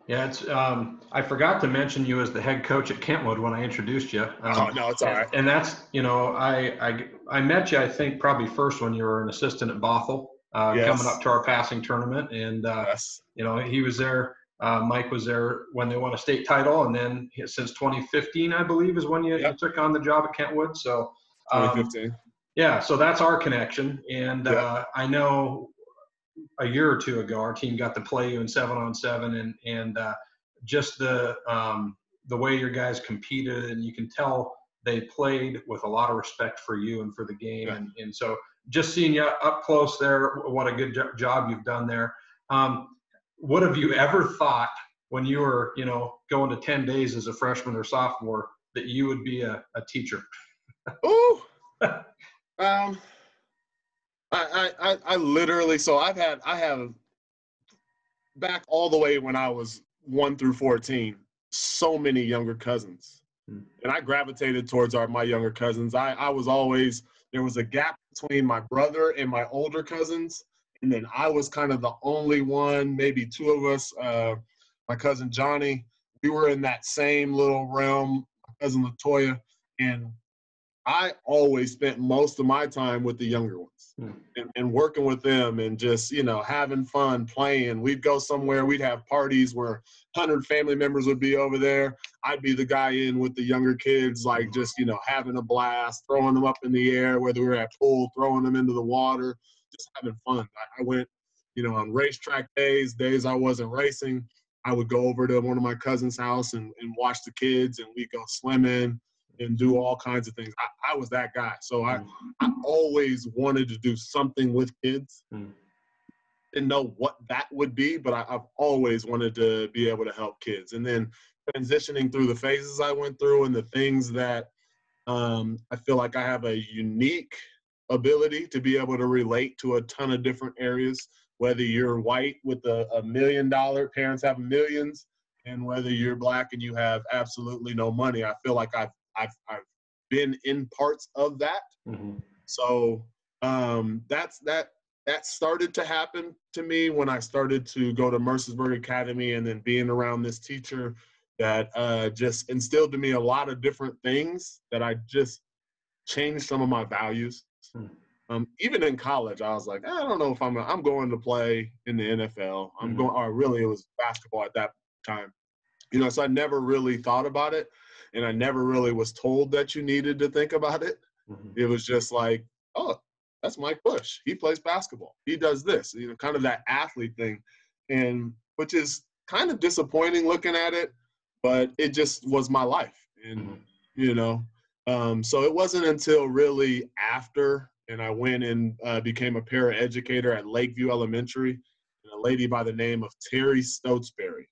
Yeah, it's. Um, I forgot to mention you as the head coach at Kentwood when I introduced you. Um, oh no, it's all right. And that's you know I I I met you I think probably first when you were an assistant at Bothell, uh, yes. coming up to our passing tournament, and uh, yes. you know he was there uh, Mike was there when they won a state title, and then since 2015, I believe, is when you, yep. you took on the job at Kentwood. So, um, 2015. Yeah, so that's our connection, and yep. uh, I know a year or two ago, our team got to play you in seven on seven, and and uh, just the um, the way your guys competed, and you can tell they played with a lot of respect for you and for the game, yeah. and and so just seeing you up close there, what a good jo- job you've done there. Um, what have you ever thought when you were, you know, going to 10 days as a freshman or sophomore that you would be a, a teacher? *laughs* Ooh. um, I, I, I literally, so I've had, I have back all the way when I was one through 14, so many younger cousins. Hmm. And I gravitated towards our, my younger cousins. I, I was always, there was a gap between my brother and my older cousins. And then I was kind of the only one, maybe two of us, uh, my cousin Johnny, we were in that same little realm, my cousin Latoya. And I always spent most of my time with the younger ones mm. and, and, working with them and just, you know, having fun, playing. We'd go somewhere, we'd have parties where 100 family members would be over there. I'd be the guy in with the younger kids, like just, you know, having a blast, throwing them up in the air, whether we were at pool, throwing them into the water, just having fun. I, I went, you know, on racetrack days, days I wasn't racing. I would go over to one of my cousin's house and, and watch the kids and we'd go swimming and do all kinds of things. I, I was that guy. So I, I always wanted to do something with kids. Mm. Didn't know what that would be, but I, I've always wanted to be able to help kids. And then transitioning through the phases I went through and the things that um, I feel like I have a unique ability to be able to relate to a ton of different areas. Whether you're white with a, a million dollar, parents have millions, and whether you're black and you have absolutely no money, I feel like I've I've I've been in parts of that. Mm-hmm. So um, that's that that started to happen to me when I started to go to Mercersburg Academy and then being around this teacher that uh, just instilled to me a lot of different things that I just changed some of my values. Mm-hmm. Um, even in college, I was like, I don't know if I'm I'm going to play in the NFL. I'm mm-hmm. going, or really, it was basketball at that time. You know, so I never really thought about it and I never really was told that you needed to think about it. Mm-hmm. It was just like, oh, that's Mike Bush. He plays basketball. He does this. You know, kind of that athlete thing, and which is kind of disappointing looking at it, but it just was my life, and mm-hmm. you know, um, so it wasn't until really after, and I went and uh, became a paraeducator at Lakeview Elementary, and a lady by the name of Terry Stotesbury.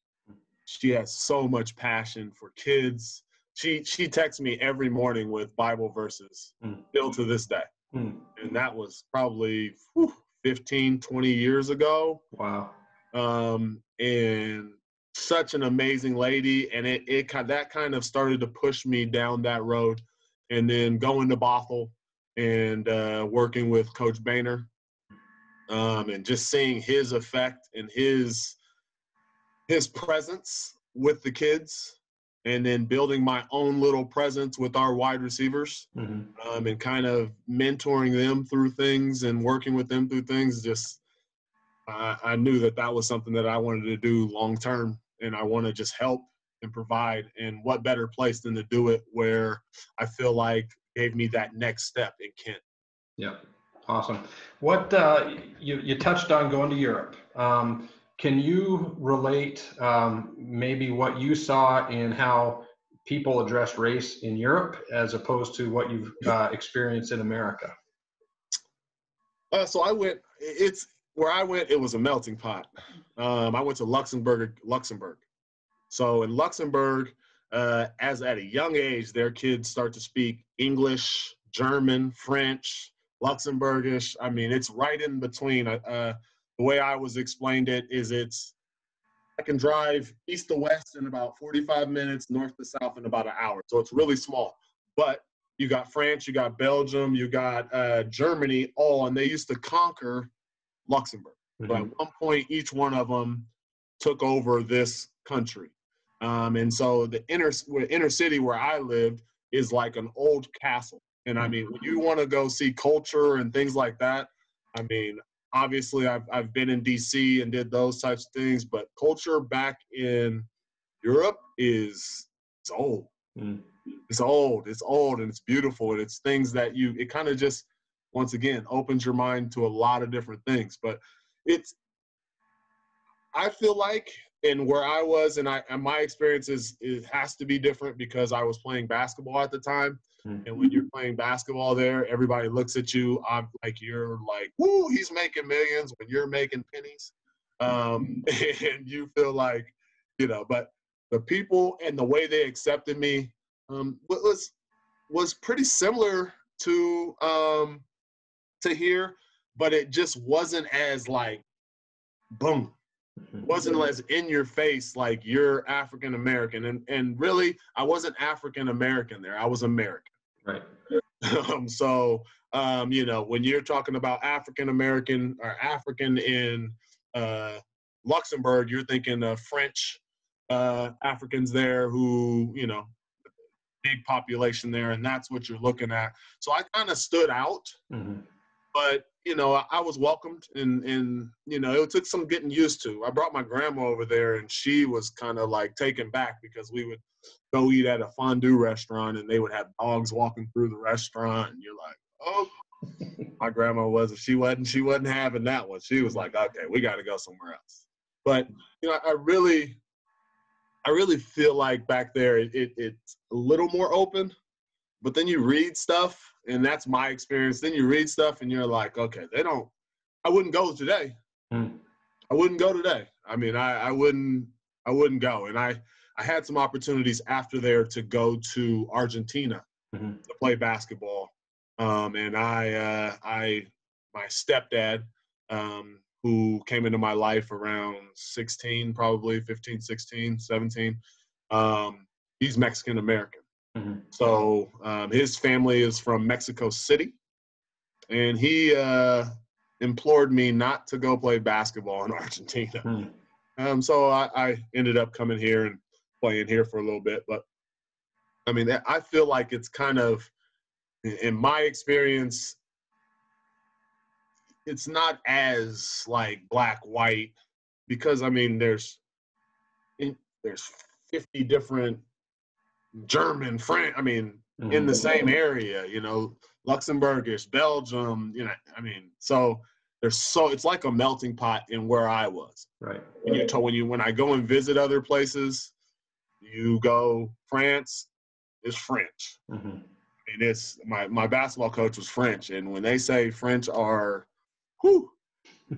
She has so much passion for kids she she texts me every morning with Bible verses mm. still to this day. Mm. And that was probably whew, 15, 20 years ago. Wow. Um, and such an amazing lady. And it, it that kind of started to push me down that road. And then going to Bothell and uh, working with Coach Bainter um, and just seeing his effect and his his presence with the kids and then building my own little presence with our wide receivers mm-hmm. um, and kind of mentoring them through things and working with them through things just I, I knew that that was something that i wanted to do long term and i want to just help and provide and what better place than to do it where i feel like gave me that next step in kent. Yeah awesome. What uh, you, you touched on going to europe. Um, can you relate um, maybe what you saw in how people address race in Europe as opposed to what you've uh, experienced in America? Uh, so I went. It's where I went. It was a melting pot. Um, I went to Luxembourg. Luxembourg. So in Luxembourg, uh, as at a young age, their kids start to speak English, German, French, Luxembourgish. I mean, it's right in between. Uh, the way I was explained it is it's I can drive east to west in about 45 minutes, north to south in about an hour. So it's really small. But you got France, you got Belgium, you got uh, Germany, all, and they used to conquer Luxembourg. Mm-hmm. But at one point, each one of them took over this country. Um, and so the inner inner city where I lived is like an old castle. And I mean, when you want to go see culture and things like that, I mean, obviously I've, I've been in DC and did those types of things, but culture back in Europe is it's old. Mm. It's old. It's old and it's beautiful and it's things that you it kind of just once again opens your mind to a lot of different things. But it's I feel like and where I was and I and my experience is it has to be different because I was playing basketball at the time. Mm-hmm. And when you're playing basketball there, everybody looks at you I'm like you're like, whoo, he's making millions when you're making pennies. Um, *laughs* and you feel like, you know, but the people and the way they accepted me um, was was pretty similar to um, to here, but it just wasn't as like boom. It wasn't as in your face like you're African American, and and really, I wasn't African American there. I was American. Right. *laughs* um, so um, you know, when you're talking about African American or African in uh, Luxembourg, you're thinking of French uh, Africans there who, you know, big population there, and that's what you're looking at. So I kind of stood out, Mm-hmm. But you know, I, was welcomed, and and you know, it took some getting used to. I brought my grandma over there, and she was kind of like taken back because we would go eat at a fondue restaurant, and they would have dogs walking through the restaurant, and you're like, oh. *laughs* My grandma was if she wasn't she wasn't having that one. She was like, okay, we got to go somewhere else. But you know, I really I really feel like back there it, it, it's a little more open, but then you read stuff, and that's my experience. Then you read stuff, and you're like, okay, they don't. I wouldn't go today. Hmm. I wouldn't go today. I mean, I, I wouldn't. I wouldn't go. And I I had some opportunities after there to go to Argentina Mhm. to play basketball. Um, and I uh, I my stepdad um, who came into my life around 16 probably 15 16 17 um, he's mexican american Mhm. so um, his family is from mexico city and he uh, implored me not to go play basketball in *laughs* argentina Hmm. um, so I, I ended up coming here and playing here for a little bit but i mean i feel like it's kind of in- my experience it's not as like black white because i mean there's there's 50 different german french i mean in the Mhm. same area you know luxembourgish belgium you know i mean so there's so it's like a melting pot in where i was Right. when you to, when you when i go and visit other places you go france is french Mhm. and it's my my basketball coach was French, and when they say French are, whew,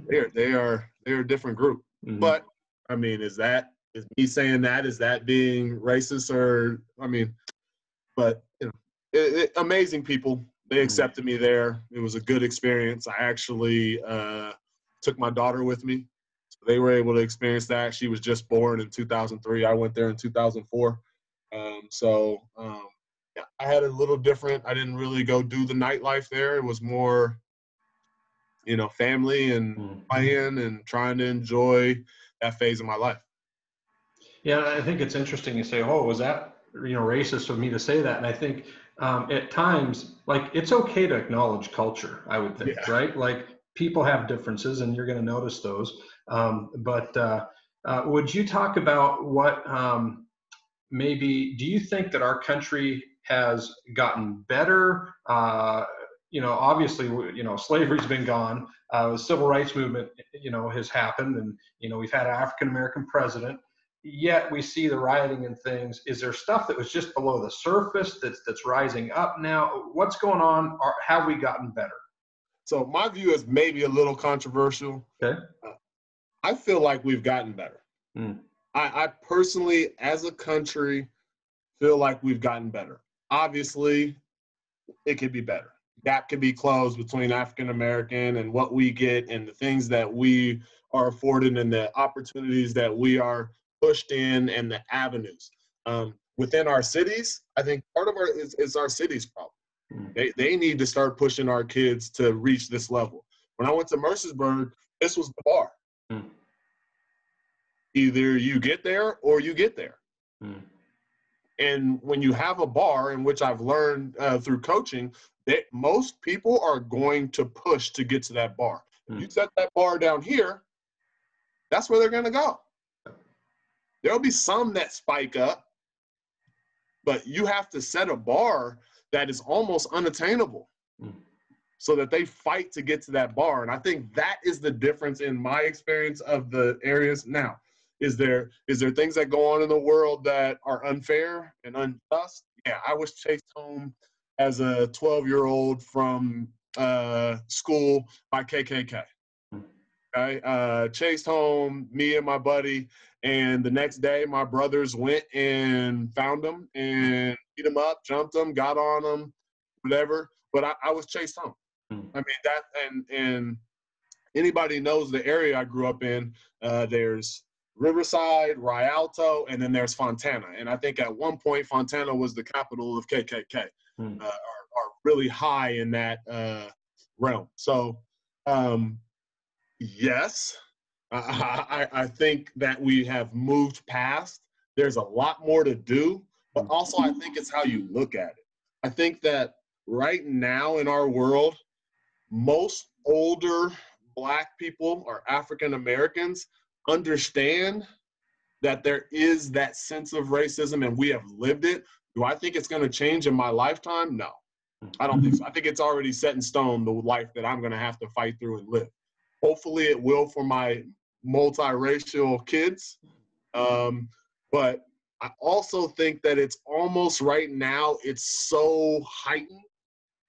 they're they are they're a different group. Mhm. But I mean, is that is me saying that is that being racist or I mean, but you know, it, it, amazing people. They Mhm. accepted me there. It was a good experience. I actually uh, took my daughter with me. So they were able to experience that. She was just born in 2003. I went there in 2004. Um, so um, yeah, I had a little different. I didn't really go do the nightlife there. It was more, you know, family and Mhm. playing and trying to enjoy that phase of my life. Yeah, I think it's interesting you say, "Oh, was that you know racist of me to say that?" And I think um, at times, like it's okay to acknowledge culture. I would think, Yeah. right? Like people have differences, and you're going to notice those. Um, but uh, uh, would you talk about what um, maybe? Do you think that our country has gotten better? Uh, you know, obviously, you know, slavery's been gone. Uh, the civil rights movement, you know, has happened, and you know, we've had an African American president yet we see the rioting and things. Is there stuff that was just below the surface that's that's rising up now? What's going on? Or have we gotten better? So my view is maybe a little controversial. Okay. Uh, I feel like we've gotten better. Hmm. I, I personally, as a country, feel like we've gotten better. Obviously, it could be better. Gap could be closed between African American and what we get and the things that we are afforded and the opportunities that we are pushed in and the avenues. Um, within our cities, I think part of our is, is our cities problem. Hmm. They, they need to start pushing our kids to reach this level. When I went to Mercersburg, this was the bar. Hmm. Either you get there or you get there. Hmm. And when you have a bar, in which I've learned uh, through coaching, that most people are going to push to get to that bar. Hmm. You set that bar down here, that's where they're going to go. There'll be some that spike up, but you have to set a bar that is almost unattainable Hmm. so that they fight to get to that bar. And I think that is the difference in my experience of the areas now. Is there is there things that go on in the world that are unfair and unjust? Yeah, I was chased home as a 12 year old from uh, school by KKK. Hmm. Okay, uh, chased home me and my buddy, and the next day my brothers went and found them and beat them up, jumped them, got on them, whatever. But I, I was chased home. Hmm. I mean that, and and anybody knows the area I grew up in, uh, there's Riverside, Rialto, and then there's Fontana. And I think at one point Fontana was the capital of KKK, hmm. uh, are, are, really high in that uh, realm. So, um, yes, I, *laughs* I, I think that we have moved past. There's a lot more to do, but mm. also I think it's how you look at it. I think that right now in our world, most older black people or African Americans understand that there is that sense of racism and we have lived it. Do I think it's going to change in my lifetime? No, I don't think so. I think it's already set in stone the life that I'm going to have to fight through and live. Hopefully, it will for my multiracial kids. Um, but I also think that it's almost right now, it's so heightened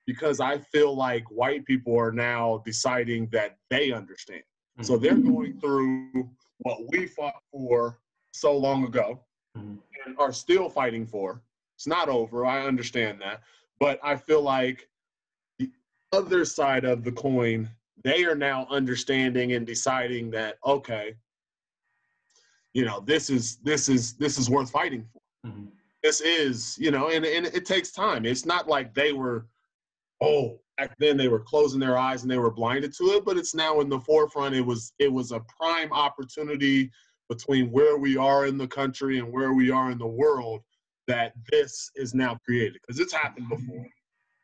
because I feel like white people are now deciding that they understand. Mm-hmm. So they're going through what we fought for so long ago mm-hmm. and are still fighting for. It's not over. I understand that. But I feel like the other side of the coin, they are now understanding and deciding that, okay, you know, this is this is this is worth fighting for. Mm-hmm. This is, you know, and, and it takes time. It's not like they were oh, back then they were closing their eyes and they were blinded to it, but it's now in the forefront. It was it was a prime opportunity between where we are in the country and where we are in the world that this is now created because it's happened before.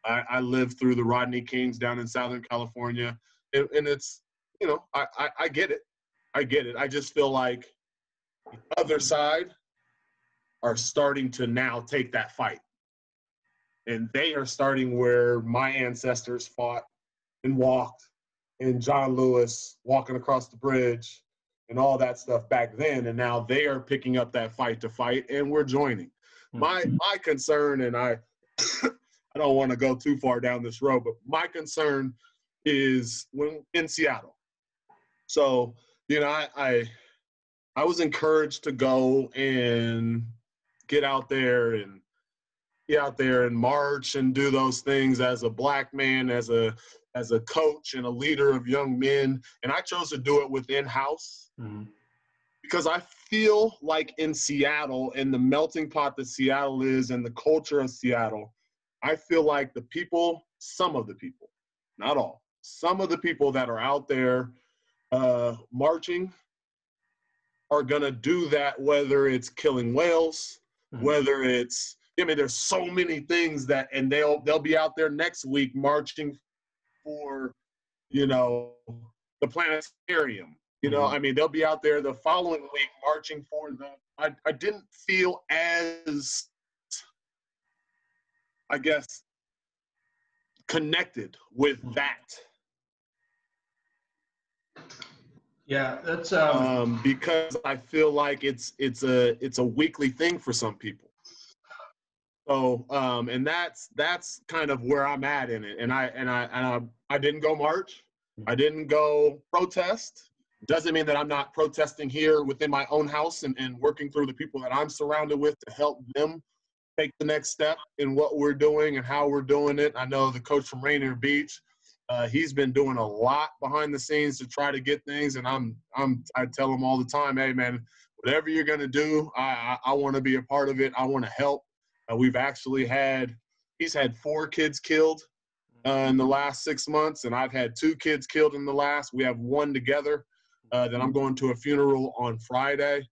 I, I, lived through the Rodney Kings down in Southern California, and, and it's you know I, I, I get it, I get it. I just feel like the other side are starting to now take that fight and they are starting where my ancestors fought and walked and John Lewis walking across the bridge and all that stuff back then and now they are picking up that fight to fight and we're joining hmm. my my concern and i *coughs* i don't want to go too far down this road but my concern is when in seattle so you know i i, I was encouraged to go and get out there and get out there and march and do those things as a black man, as a as a coach and a leader of young men. And I chose to do it within house mm-hmm. because I feel like in Seattle and the melting pot that Seattle is and the culture of Seattle, I feel like the people, some of the people, not all, some of the people that are out there uh, marching are going to do that, whether it's killing whales, mm-hmm. whether it's I mean, there's so many things that, and they'll they'll be out there next week marching for, you know, the planetarium. You know, mm-hmm. I mean, they'll be out there the following week marching for the. I I didn't feel as, I guess, connected with mm-hmm. that. Yeah, that's um, um, because I feel like it's it's a it's a weekly thing for some people. So, um, and that's that's kind of where I'm at in it. And I and I and I, I didn't go march. I didn't go protest. Doesn't mean that I'm not protesting here within my own house and, and working through the people that I'm surrounded with to help them take the next step in what we're doing and how we're doing it. I know the coach from Rainier Beach, uh, he's been doing a lot behind the scenes to try to get things. And I'm I'm I tell him all the time, hey man, whatever you're gonna do, I I, I want to be a part of it. I want to help. Uh, we've actually had he's had four kids killed uh, in the last six months, and I've had two kids killed in the last. We have one together uh, that I'm going to a funeral on Friday.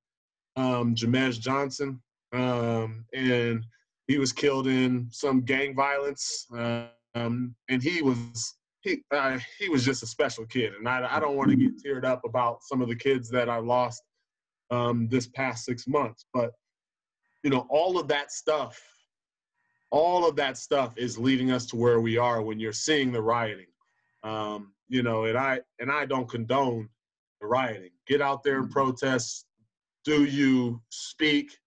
Um, Jamez Johnson, um, and he was killed in some gang violence, um, and he was he uh, he was just a special kid, and I, I don't want to get teared up about some of the kids that I lost um, this past six months, but you know, all of that stuff, all of that stuff is leading us to where we are when you're seeing the rioting. Um, you know, and I and I don't condone the rioting. Get out there and protest. Do you speak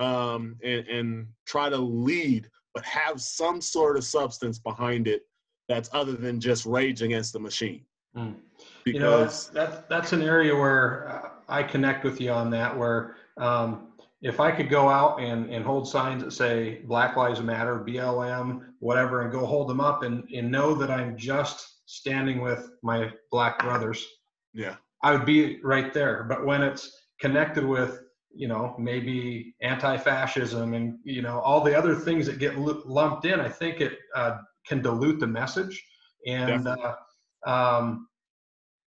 um, and, and try to lead, but have some sort of substance behind it that's other than just rage against the machine. Mm. Because you know, that's, that's, that's an area where uh, I connect with you on that, where um, if I could go out and, and hold signs that say Black Lives Matter, BLM, whatever, and go hold them up and, and know that I'm just standing with my black brothers, Yeah. I would be right there. But when it's connected with, you know, maybe anti-fascism and you know all the other things that get lumped in, I think it uh, can dilute the message. And uh, um,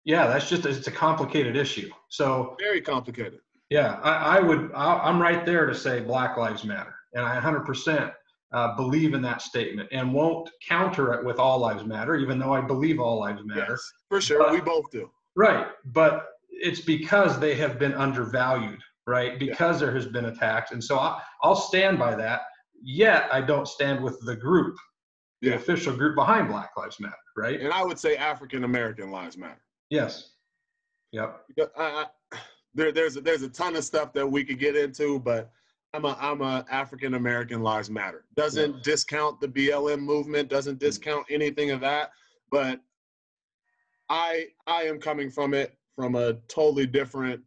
yeah, that's just it's a complicated issue. So very complicated. Yeah, I, I would. I, am right there to say Black Lives Matter, and I 100% uh, believe in that statement, and won't counter it with All Lives Matter, even though I believe All Lives Matter. Yes, for sure, but, we both do. Right, but it's because they have been undervalued, right? Because yeah. there has been attacks, and so I, I'll stand by that. Yet I don't stand with the group, the yeah. official group behind Black Lives Matter, right? And I would say African American Lives Matter. Yes. Yep. I, I, there, there's a, there's a ton of stuff that we could get into, but I'm a I'm a African American Lives Matter. Doesn't yeah. discount the BLM movement. Doesn't mm-hmm. discount anything of that. But I I am coming from it from a totally different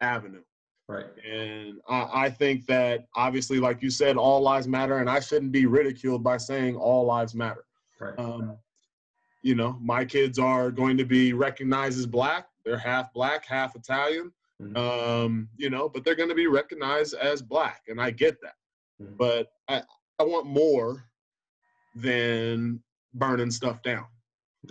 avenue. Right. And I, I think that obviously, like you said, all lives matter, and I shouldn't be ridiculed by saying all lives matter. Right. Um, you know, my kids are going to be recognized as black. They're half black, half Italian. Mm-hmm. Um, you know, but they're going to be recognized as black, and I get that. Mm-hmm. But I, I want more than burning stuff down.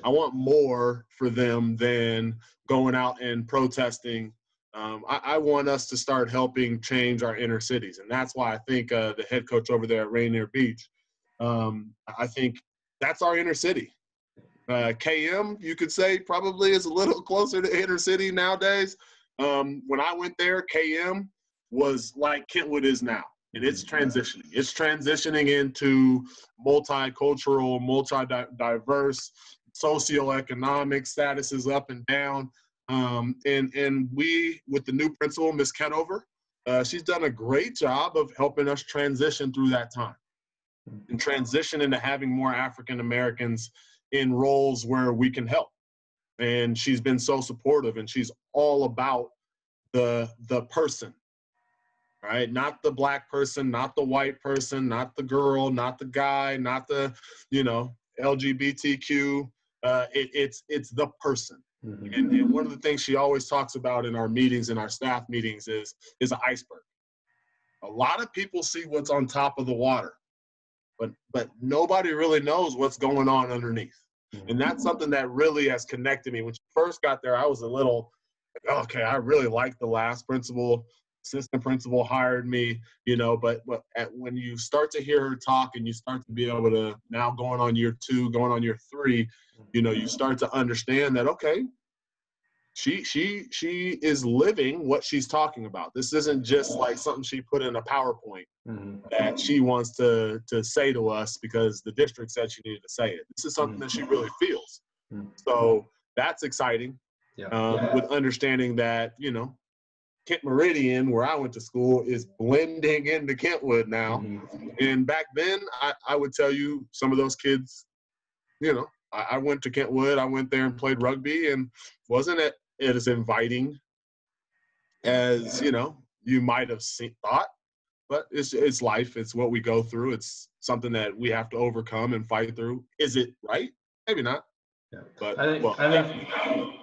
I want more for them than going out and protesting. Um, I, I, want us to start helping change our inner cities, and that's why I think uh, the head coach over there at Rainier Beach, um, I think that's our inner city. Uh, KM, you could say, probably is a little *laughs* closer to inner city nowadays. Um, when I went there, KM was like Kentwood is now, and it's transitioning. It's transitioning into multicultural, multi-diverse, socioeconomic statuses up and down. Um, and and we, with the new principal, Miss Ketover, uh, she's done a great job of helping us transition through that time and transition into having more African Americans in roles where we can help. And she's been so supportive and she's all about the the person. Right? Not the black person, not the white person, not the girl, not the guy, not the, you know, LGBTQ. Uh, it, it's it's the person. Mm-hmm. And, and one of the things she always talks about in our meetings, in our staff meetings, is is an iceberg. A lot of people see what's on top of the water but but nobody really knows what's going on underneath. And that's mm-hmm. something that really has connected me. When she first got there, I was a little okay. I really like the last principal. Assistant principal hired me, you know, but, but at, when you start to hear her talk and you start to be able to now going on year two, going on year three, you know, you start to understand that okay, she she she is living what she's talking about. This isn't just like something she put in a PowerPoint mm-hmm. that she wants to to say to us because the district said she needed to say it. This is something mm-hmm. that she really feels. Mm-hmm. So that's exciting. Yeah. Um, yeah. With understanding that you know Kent Meridian, where I went to school, is blending into Kentwood now. Mm-hmm. And back then, I, I would tell you some of those kids, you know, I, I went to Kentwood. I went there and played rugby, and wasn't it it as inviting as you know you might have seen, thought but it's it's life it's what we go through it's something that we have to overcome and fight through is it right maybe not yeah. but i think well, i think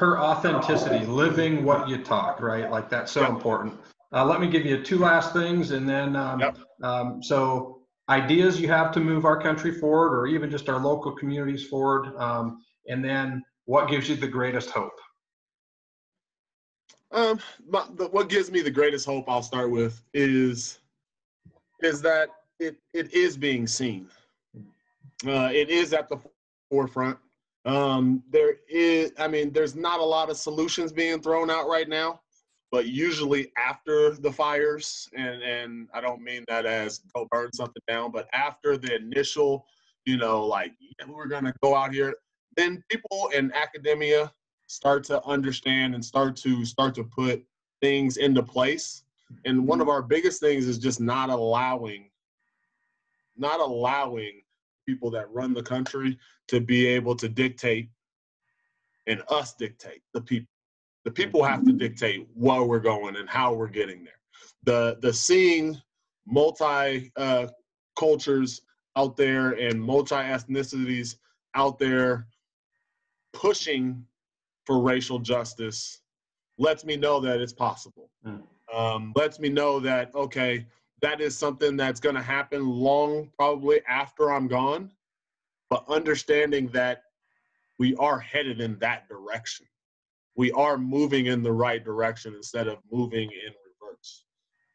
her authenticity living what you talk right like that's so important uh, let me give you two last things and then um, yep. um, so ideas you have to move our country forward or even just our local communities forward um, and then what gives you the greatest hope um, the, what gives me the greatest hope, I'll start with, is is that it it is being seen. Uh, it is at the forefront. Um, there is, I mean, there's not a lot of solutions being thrown out right now, but usually after the fires, and and I don't mean that as go burn something down, but after the initial, you know, like yeah, we're gonna go out here, then people in academia start to understand and start to start to put things into place. And one of our biggest things is just not allowing not allowing people that run the country to be able to dictate and us dictate the people. The people have to dictate where we're going and how we're getting there. The the seeing multi uh, cultures out there and multi ethnicities out there pushing for racial justice lets me know that it's possible. Mm. Um, lets me know that okay, that is something that's going to happen long probably after I'm gone, but understanding that we are headed in that direction. We are moving in the right direction instead of moving in reverse.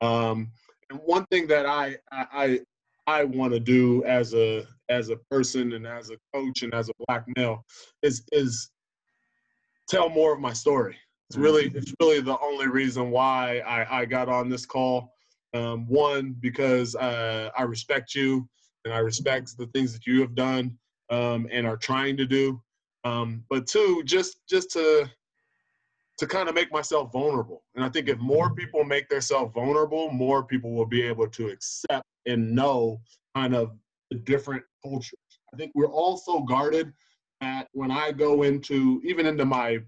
Um, and one thing that I I I want to do as a as a person and as a coach and as a black male is is tell more of my story. It's really it's really the only reason why I, I got on this call. Um, one because uh, I respect you and I respect the things that you have done um, and are trying to do. Um, but two, just just to to kind of make myself vulnerable. And I think if more people make themselves vulnerable, more people will be able to accept and know kind of the different cultures. I think we're all so guarded that when I go into even into my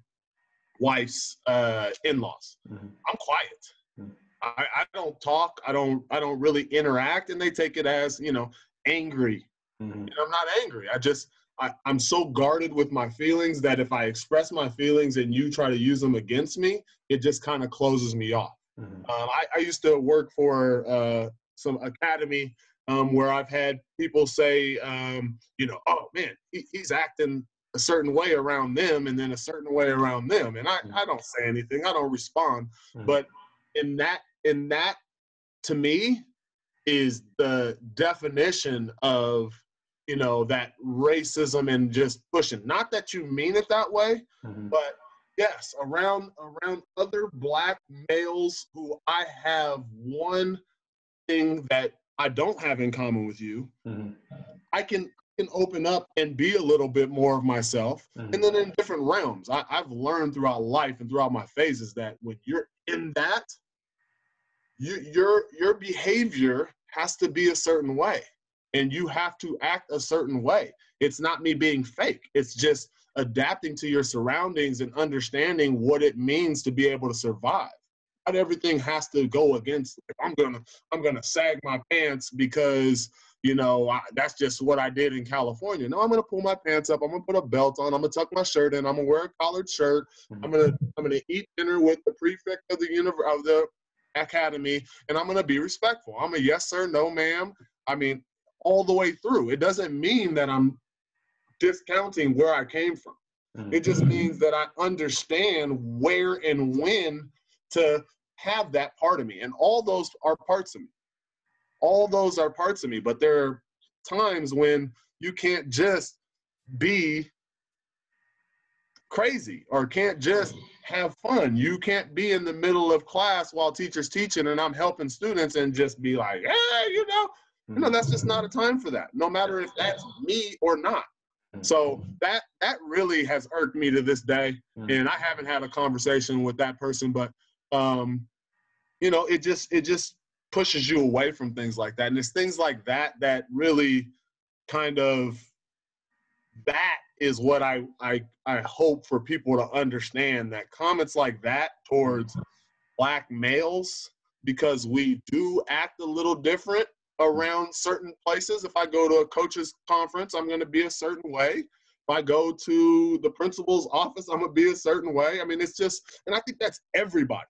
wife's uh, in-laws, Mhm. I'm quiet. Mhm. I, I don't talk. I don't. I don't really interact, and they take it as you know angry Mhm. and I'm not angry. I just I, I'm so guarded with my feelings that if I express my feelings and you try to use them against me, it just kind of closes me off. Mhm. Um, I, I used to work for uh, some academy um, where I've had people say, um, you know, oh man, he, he's acting a certain way around them and then a certain way around them, and I, I don't say anything. I don't respond. Mhm. But in that in that to me is the definition of you know that racism and just pushing not that you mean it that way Mhm. but yes around around other black males who i have one thing that i don't have in common with you Mhm. i can can open up and be a little bit more of myself Mhm. and then in different realms. I, i've learned throughout life and throughout my phases that when you're in that you, your your behavior has to be a certain way and you have to act a certain way. It's not me being fake. It's just adapting to your surroundings and understanding what it means to be able to survive. Not everything has to go against i'm gonna i'm gonna sag my pants because you know I, that's just what i did in california. No i'm gonna pull my pants up i'm gonna put a belt on i'm gonna tuck my shirt in i'm gonna wear a collared shirt mm-hmm. i'm gonna i'm gonna eat dinner with the prefect of the univer- of the academy and i'm gonna be respectful. I'm a yes sir no ma'am i mean all the way through. It doesn't mean that i'm discounting where i came from. It just mm-hmm. means that I understand where and when to have that part of me. And all those are parts of me. All those are parts of me. But there are times when you can't just be crazy or can't just have fun. You can't be in the middle of class while teacher's teaching and I'm helping students and just be like, hey, you know, you know, that's just not a time for that, no matter if that's me or not. So that that really has irked me to this day, Mhm. and I haven't had a conversation with that person, but um, you know, it just it just pushes you away from things like that, and it's things like that that really kind of that is what I I I hope for people to understand that comments like that towards black males because we do act a little different around certain places. If I go to a coach's conference, I'm going to be a certain way. If I go to the principal's office, I'm going to be a certain way. I mean, it's just, and I think that's everybody.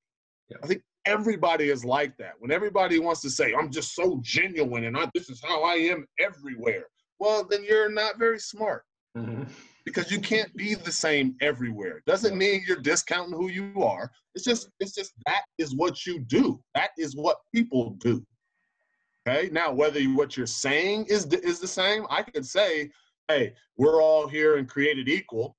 Yeah. I think everybody is like that. When everybody wants to say, I'm just so genuine and I, this is how I am everywhere. Well, then you're not very smart Mhm. because you can't be the same everywhere. Doesn't mean you're discounting who you are. It's just it's just that is what you do. That is what people do. Okay? Now whether what you're saying is the- is the same, I could say, "Hey, we're all here and created equal."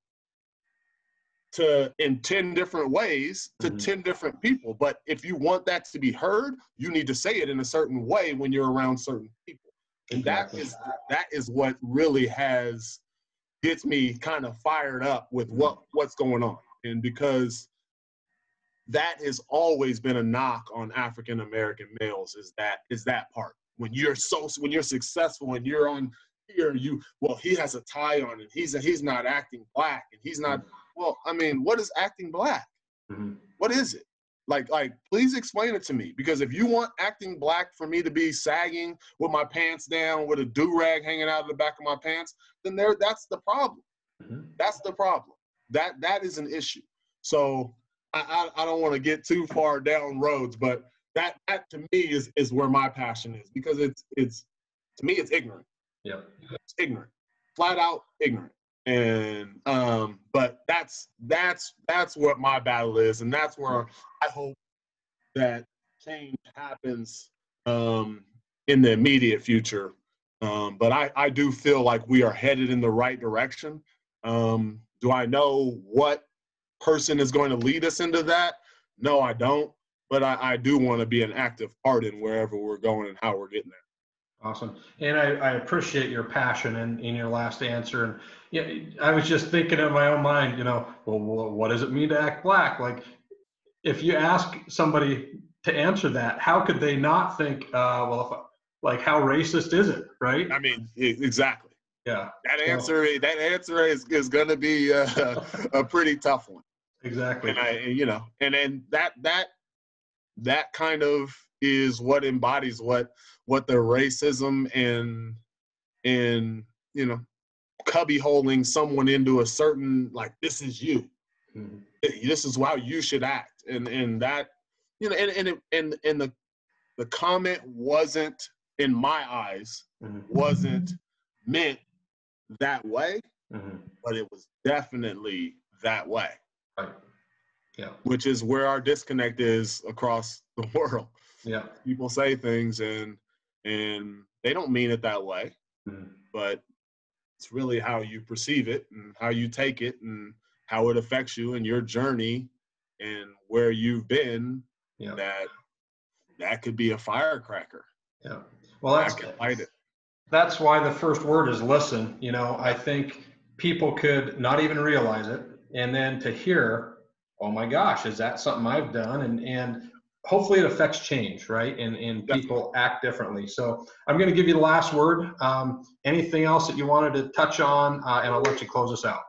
To in 10 different ways to Mhm. 10 different people. But if you want that to be heard, you need to say it in a certain way when you're around certain people. And that Exactly. is that is what really has gets me kind of fired up with what what's going on and because that has always been a knock on african american males is that is that part when you're so when you're successful and you're on here you well he has a tie on and he's a, he's not acting black and he's not well i mean what is acting black Mhm. what is it like like please explain it to me because if you want acting black for me to be sagging with my pants down with a do-rag hanging out of the back of my pants then there that's the problem Mhm. that's the problem that that is an issue. So I, I, I don't want to get too far down roads, but that that to me is is where my passion is because it's it's to me it's ignorant. Yeah. It's ignorant. Flat out ignorant. And um, but that's that's that's what my battle is, and that's where I hope that change happens um, in the immediate future. Um, but I, I do feel like we are headed in the right direction. Um, do I know what person is going to lead us into that? No, I don't. But I, I do want to be an active part in wherever we're going and how we're getting there. Awesome. And I, I appreciate your passion in, in your last answer. And yeah, I was just thinking in my own mind, you know, well, what does it mean to act black? Like, if you ask somebody to answer that, how could they not think, uh, well, if, like, how racist is it, right? I mean, exactly. Yeah. That answer, so, that answer is, is going to be a, *laughs* a pretty tough one. Exactly. And I, you know, and then that, that, that kind of is what embodies what, what the racism and, and, you know, cubby holding someone into a certain, like, this is you. Mm-hmm. This is how you should act. And, and that, you know, and, and, and, and the, the comment wasn't, in my eyes, mm-hmm. wasn't meant that way, mm-hmm. but it was definitely that way. Right. Yeah. Which is where our disconnect is across the *laughs* world. Yeah. People say things and and they don't mean it that way, mm-hmm. but it's really how you perceive it and how you take it and how it affects you and your journey and where you've been. Yeah. That that could be a firecracker. Yeah. Well, that's that's why the first word is listen. You know, I think people could not even realize it, and then to hear, oh my gosh, is that something I've done? And and hopefully it affects change, right? And and people act differently. So I'm going to give you the last word. Um, anything else that you wanted to touch on, uh, and I'll let you close us out.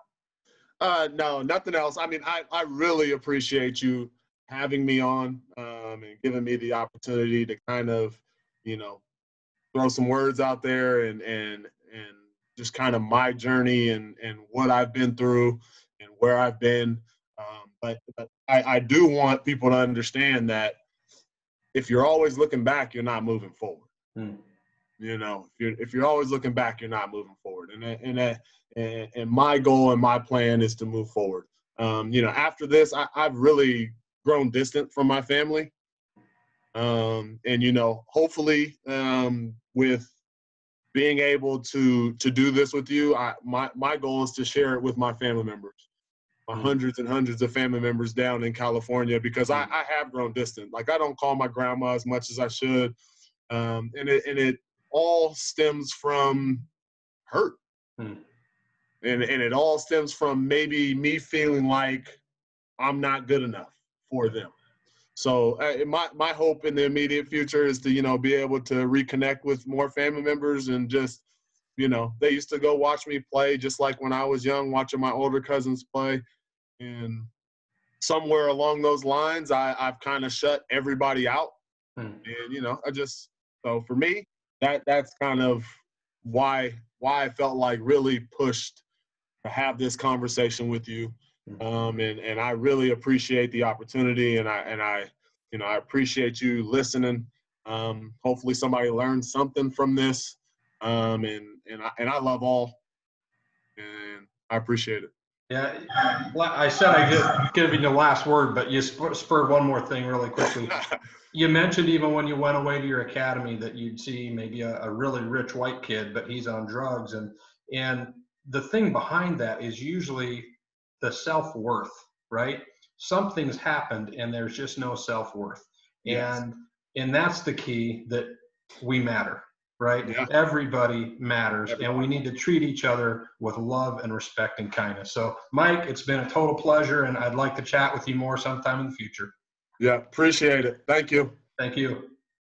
Uh, no, nothing else. I mean, I I really appreciate you having me on um, and giving me the opportunity to kind of, you know, throw some words out there and and and just kind of my journey and and what I've been through and where I've been. But, but I, I do want people to understand that if you're always looking back, you're not moving forward. Hmm. You know, if you're if you're always looking back, you're not moving forward. And and and, and my goal and my plan is to move forward. Um, you know, after this, I, I've really grown distant from my family. Um, and you know, hopefully, um, with being able to to do this with you, I, my my goal is to share it with my family members. Hundreds and hundreds of family members down in California, because I, mm. I have grown distant. Like I don't call my grandma as much as I should, um, and it and it all stems from hurt, mm. and and it all stems from maybe me feeling like I'm not good enough for them. So uh, my my hope in the immediate future is to you know be able to reconnect with more family members and just you know they used to go watch me play just like when I was young watching my older cousins play and somewhere along those lines I I've kind of shut everybody out hmm. and you know I just so for me that that's kind of why why I felt like really pushed to have this conversation with you um, and and I really appreciate the opportunity, and I and I, you know, I appreciate you listening. Um, hopefully, somebody learned something from this, um, and and I, and I love all, and I appreciate it. Yeah, I said I get give you the last word, but you spurred one more thing really quickly. *laughs* you mentioned even when you went away to your academy that you'd see maybe a, a really rich white kid, but he's on drugs, and and the thing behind that is usually the self worth, right? Something's happened and there's just no self worth. Yes. And and that's the key that we matter, right? Yeah. Everybody matters Everybody. and we need to treat each other with love and respect and kindness. So, Mike, it's been a total pleasure and I'd like to chat with you more sometime in the future. Yeah, appreciate it. Thank you. Thank you.